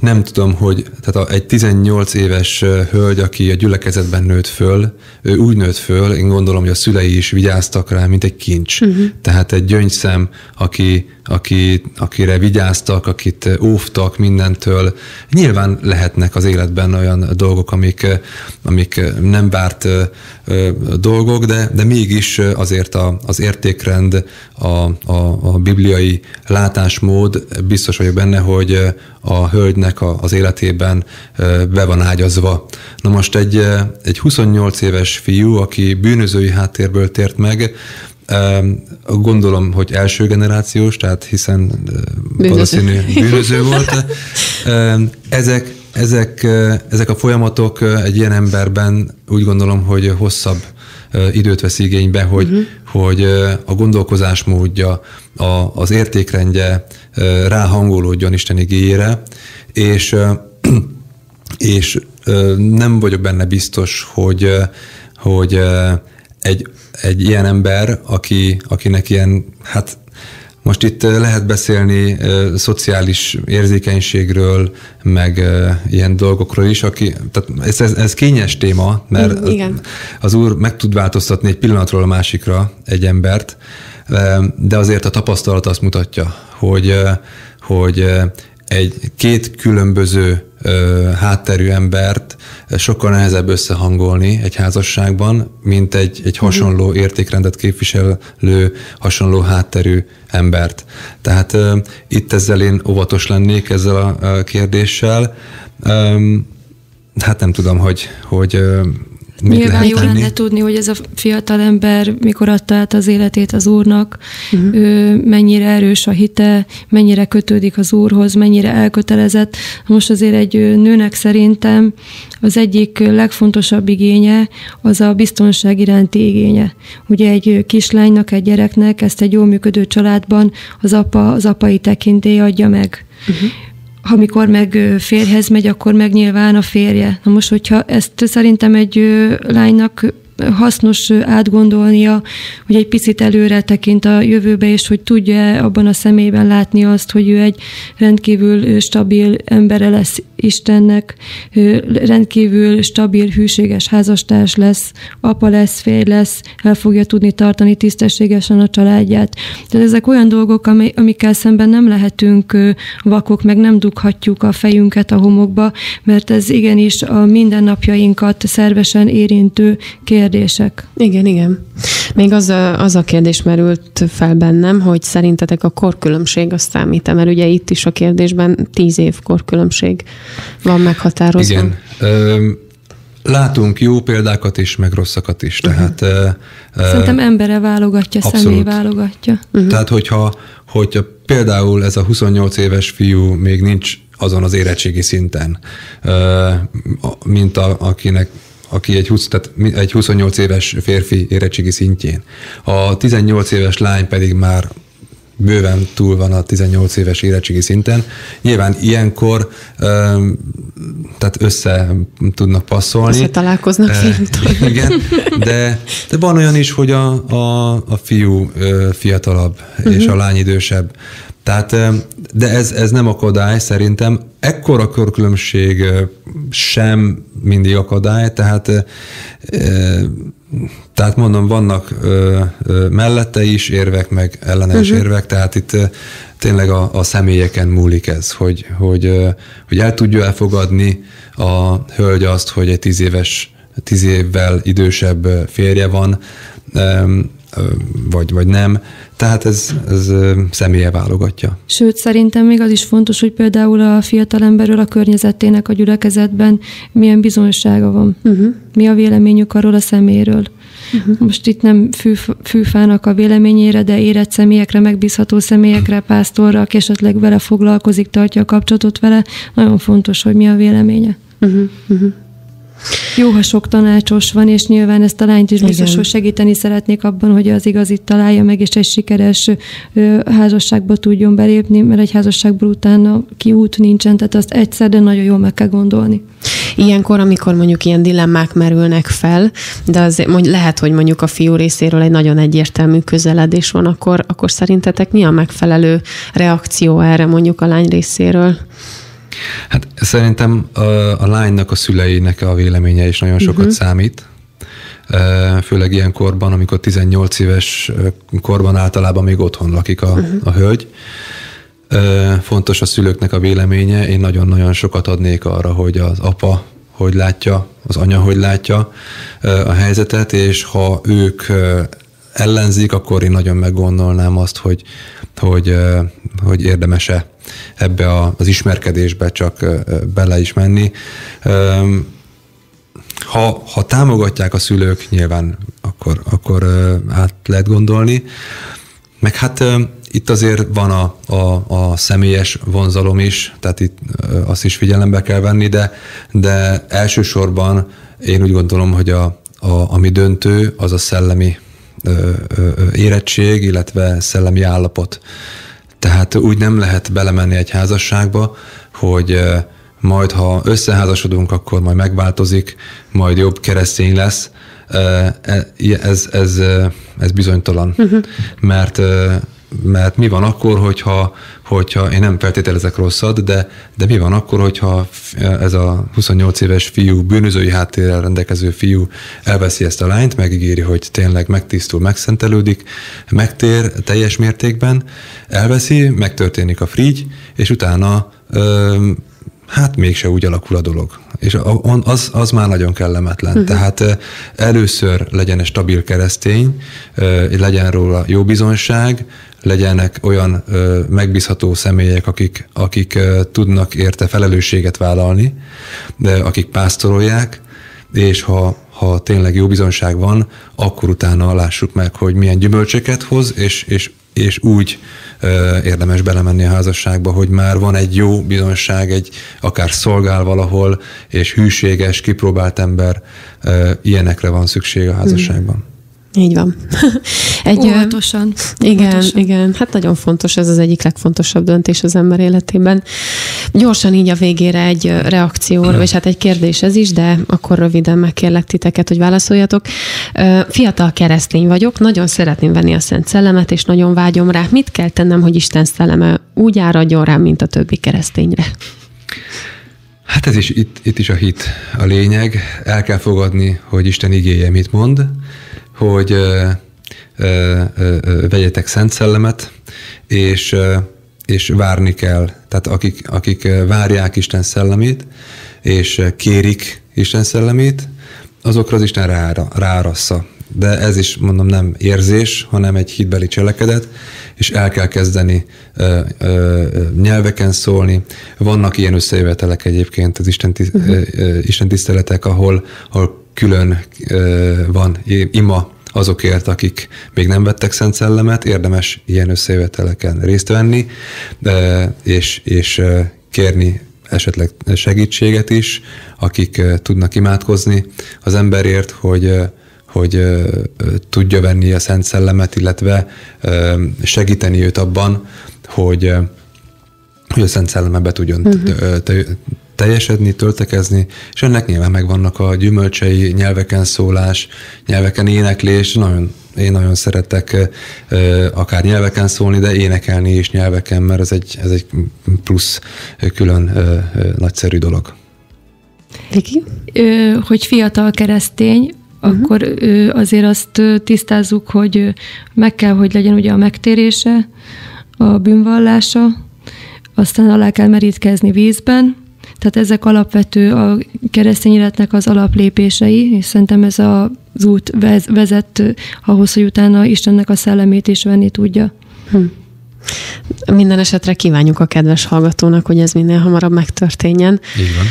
nem tudom, hogy tehát egy 18 éves hölgy, aki a gyülekezetben nőtt föl, ő úgy nőtt föl, én gondolom, hogy a szülei is vigyáztak rá, mint egy kincs. Uh-huh. Tehát egy gyöngyszem, aki, aki, akire vigyáztak, akit óvtak mindentől. Nyilván lehetnek az életben olyan dolgok, amik, amik nem várt dolgok, de, de mégis azért a, az értékrend, a, a, a bibliai látásmód, biztos vagyok benne, hogy a hölgynek a, az életében be van ágyazva. Na most egy, egy 28 éves fiú, aki bűnözői háttérből tért meg, Gondolom, hogy első generációs, tehát hiszen bűnöző. valószínű bűnöző volt. Ezek, ezek, ezek a folyamatok egy ilyen emberben úgy gondolom, hogy hosszabb időt vesz igénybe, hogy, uh-huh. hogy a gondolkozásmódja, a, az értékrendje ráhangolódjon Isten igényére, és, és nem vagyok benne biztos, hogy, hogy egy, egy ilyen ember, aki, akinek ilyen, hát most itt lehet beszélni szociális érzékenységről, meg ilyen dolgokról is, aki, tehát ez, ez, ez kényes téma, mert mm, igen. az úr meg tud változtatni egy pillanatról a másikra egy embert, de azért a tapasztalat azt mutatja, hogy, hogy egy két különböző hátterű embert sokkal nehezebb összehangolni egy házasságban, mint egy, egy hasonló értékrendet képviselő, hasonló hátterű embert. Tehát uh, itt ezzel én óvatos lennék ezzel a, a kérdéssel. Um, hát nem tudom, hogy, hogy Mit Nyilván jó lenne tudni, hogy ez a fiatal ember mikor adta át az életét az Úrnak, uh-huh. ő mennyire erős a hite, mennyire kötődik az Úrhoz, mennyire elkötelezett. Most azért egy nőnek szerintem az egyik legfontosabb igénye az a biztonság iránti igénye. Ugye egy kislánynak, egy gyereknek ezt egy jól működő családban az apa, az apai tekintély adja meg. Uh-huh amikor meg férhez megy, akkor meg nyilván a férje. Na most, hogyha ezt szerintem egy lánynak hasznos átgondolnia, hogy egy picit előre tekint a jövőbe, és hogy tudja abban a személyben látni azt, hogy ő egy rendkívül stabil embere lesz Istennek, rendkívül stabil, hűséges házastárs lesz, apa lesz, férj lesz, el fogja tudni tartani tisztességesen a családját. Tehát ezek olyan dolgok, amikkel szemben nem lehetünk vakok, meg nem dughatjuk a fejünket a homokba, mert ez igenis a mindennapjainkat szervesen érintő kérdés kérdések. Igen, igen. Még az a, az a kérdés merült fel bennem, hogy szerintetek a korkülönbség azt számít mert ugye itt is a kérdésben tíz év korkülönbség van meghatározva. Igen. Ö, látunk jó példákat is, meg rosszakat is. Tehát, uh-huh. Szerintem embere válogatja, abszolút. személy válogatja. Uh-huh. Tehát, hogyha, hogyha például ez a 28 éves fiú még nincs azon az érettségi szinten, mint a, akinek aki egy, 20, tehát egy 28 éves férfi érettségi szintjén. A 18 éves lány pedig már bőven túl van a 18 éves érettségi szinten. Nyilván ilyenkor tehát össze tudnak passzolni. Össze találkoznak uh, Igen, de, de van olyan is, hogy a, a, a fiú fiatalabb, uh-huh. és a lány idősebb. Tehát, de ez, ez nem akadály szerintem. Ekkora körkülönbség sem mindig akadály, tehát tehát mondom, vannak mellette is érvek, meg ellenes uh-huh. érvek, tehát itt tényleg a, a személyeken múlik ez, hogy, hogy, hogy el tudja elfogadni a hölgy azt, hogy egy tíz éves, tíz évvel idősebb férje van, vagy, vagy nem. Tehát ez, ez személye válogatja. Sőt, szerintem még az is fontos, hogy például a fiatalemberről a környezetének a gyülekezetben milyen bizonysága van. Uh-huh. Mi a véleményük arról a szeméről. Uh-huh. Most itt nem fű, fűfának a véleményére, de érett személyekre, megbízható személyekre, pásztorra, aki esetleg vele foglalkozik, tartja a kapcsolatot vele, nagyon fontos, hogy mi a véleménye. Uh-huh. Uh-huh. Jó, ha sok tanácsos van, és nyilván ezt a lányt is biztos, Igen. hogy segíteni szeretnék abban, hogy az igazit találja meg, és egy sikeres házasságba tudjon belépni, mert egy házasságból utána kiút nincsen, tehát azt egyszer, de nagyon jól meg kell gondolni. Ilyenkor, amikor mondjuk ilyen dilemmák merülnek fel, de az lehet, hogy mondjuk a fiú részéről egy nagyon egyértelmű közeledés van, akkor, akkor szerintetek mi a megfelelő reakció erre mondjuk a lány részéről? Hát szerintem a, a lánynak, a szüleinek a véleménye is nagyon sokat uh-huh. számít. Főleg ilyen korban, amikor 18 éves korban általában még otthon lakik a, uh-huh. a hölgy. Fontos a szülőknek a véleménye. Én nagyon-nagyon sokat adnék arra, hogy az apa hogy látja, az anya hogy látja a helyzetet, és ha ők ellenzik, akkor én nagyon meggondolnám azt, hogy, hogy, hogy érdemese ebbe az ismerkedésbe csak bele is menni. Ha, ha támogatják a szülők, nyilván akkor, akkor át lehet gondolni. Meg hát itt azért van a, a, a személyes vonzalom is, tehát itt azt is figyelembe kell venni, de, de elsősorban én úgy gondolom, hogy a, a, ami döntő, az a szellemi érettség, illetve szellemi állapot. Tehát úgy nem lehet belemenni egy házasságba, hogy majd ha összeházasodunk, akkor majd megváltozik, majd jobb keresztény lesz. E, ez, ez, ez bizonytalan. Uh-huh. Mert mert mi van akkor, hogyha, hogyha én nem feltételezek rosszat, de, de mi van akkor, hogyha ez a 28 éves fiú, bűnözői háttérrel rendelkező fiú elveszi ezt a lányt, megígéri, hogy tényleg megtisztul, megszentelődik, megtér teljes mértékben, elveszi, megtörténik a frigy, és utána hát mégse úgy alakul a dolog. És az, az már nagyon kellemetlen. Uh-huh. Tehát először legyen egy stabil keresztény, legyen róla jó bizonyság, legyenek olyan ö, megbízható személyek, akik, akik ö, tudnak érte felelősséget vállalni, de akik pásztorolják, és ha, ha tényleg jó bizonság van, akkor utána lássuk meg, hogy milyen gyümölcsöket hoz, és, és, és úgy ö, érdemes belemenni a házasságba, hogy már van egy jó bizonság, egy akár szolgál valahol, és hűséges, kipróbált ember, ö, ilyenekre van szükség a házasságban. Hmm. Így van. Egy, Óvatosan. Igen, Óvatosan. igen. Hát nagyon fontos, ez az egyik legfontosabb döntés az ember életében. Gyorsan így a végére egy reakció, és hát egy kérdés ez is, de akkor röviden megkérlek titeket, hogy válaszoljatok. Fiatal keresztény vagyok, nagyon szeretném venni a Szent Szellemet, és nagyon vágyom rá. Mit kell tennem, hogy Isten szelleme úgy áradjon rám, mint a többi keresztényre? Hát ez is, itt, itt is a hit a lényeg. El kell fogadni, hogy Isten igéje mit mond, hogy ö, ö, ö, vegyetek Szent Szellemet, és, ö, és várni kell. Tehát akik, akik várják Isten szellemét, és kérik Isten szellemét, azokra az Isten rára, rárassza. De ez is, mondom, nem érzés, hanem egy hitbeli cselekedet, és el kell kezdeni ö, ö, nyelveken szólni. Vannak ilyen összejövetelek egyébként, az Isten, uh-huh. ö, Isten tiszteletek, ahol, ahol külön van ima azokért, akik még nem vettek Szent Szellemet, érdemes ilyen összejöveteleken részt venni, és, és kérni esetleg segítséget is, akik tudnak imádkozni az emberért, hogy hogy tudja venni a Szent Szellemet, illetve segíteni őt abban, hogy, hogy a Szent Szelleme be tudjon uh-huh teljesedni, töltekezni, és ennek nyilván megvannak a gyümölcsei, nyelveken szólás, nyelveken éneklés, nagyon én nagyon szeretek akár nyelveken szólni, de énekelni is nyelveken, mert ez egy, ez egy plusz külön nagyszerű dolog. Viki? Hogy fiatal keresztény, uh-huh. akkor azért azt tisztázzuk, hogy meg kell, hogy legyen ugye a megtérése, a bűnvallása, aztán alá kell merítkezni vízben, tehát ezek alapvető a keresztény életnek az alaplépései, és szerintem ez az út vezet ahhoz, hogy utána Istennek a szellemét is venni tudja. Hm. Minden esetre kívánjuk a kedves hallgatónak, hogy ez minél hamarabb megtörténjen. Így van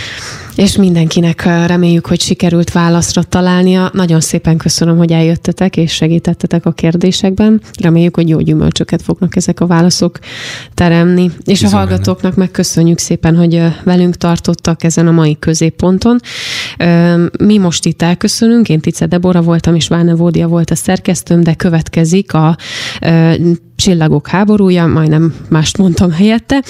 és mindenkinek reméljük, hogy sikerült válaszra találnia. Nagyon szépen köszönöm, hogy eljöttetek és segítettetek a kérdésekben. Reméljük, hogy jó gyümölcsöket fognak ezek a válaszok teremni. És Bizony a hallgatóknak megköszönjük szépen, hogy velünk tartottak ezen a mai középponton. Mi most itt elköszönünk, én Tice Debora voltam, és Váne Vódia volt a szerkesztőm, de következik a Csillagok háborúja, majdnem mást mondtam helyette,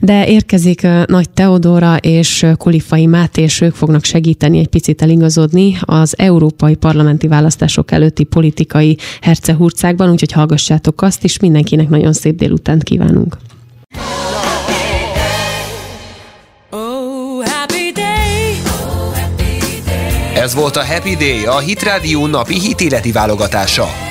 de érkezik Nagy Teodóra és Kulifai Máté, és ők fognak segíteni egy picit eligazodni az európai parlamenti választások előtti politikai hercehurcákban, úgyhogy hallgassátok azt is, mindenkinek nagyon szép délutánt kívánunk. Ez volt a Happy Day, a Hit Radio napi hitéleti válogatása.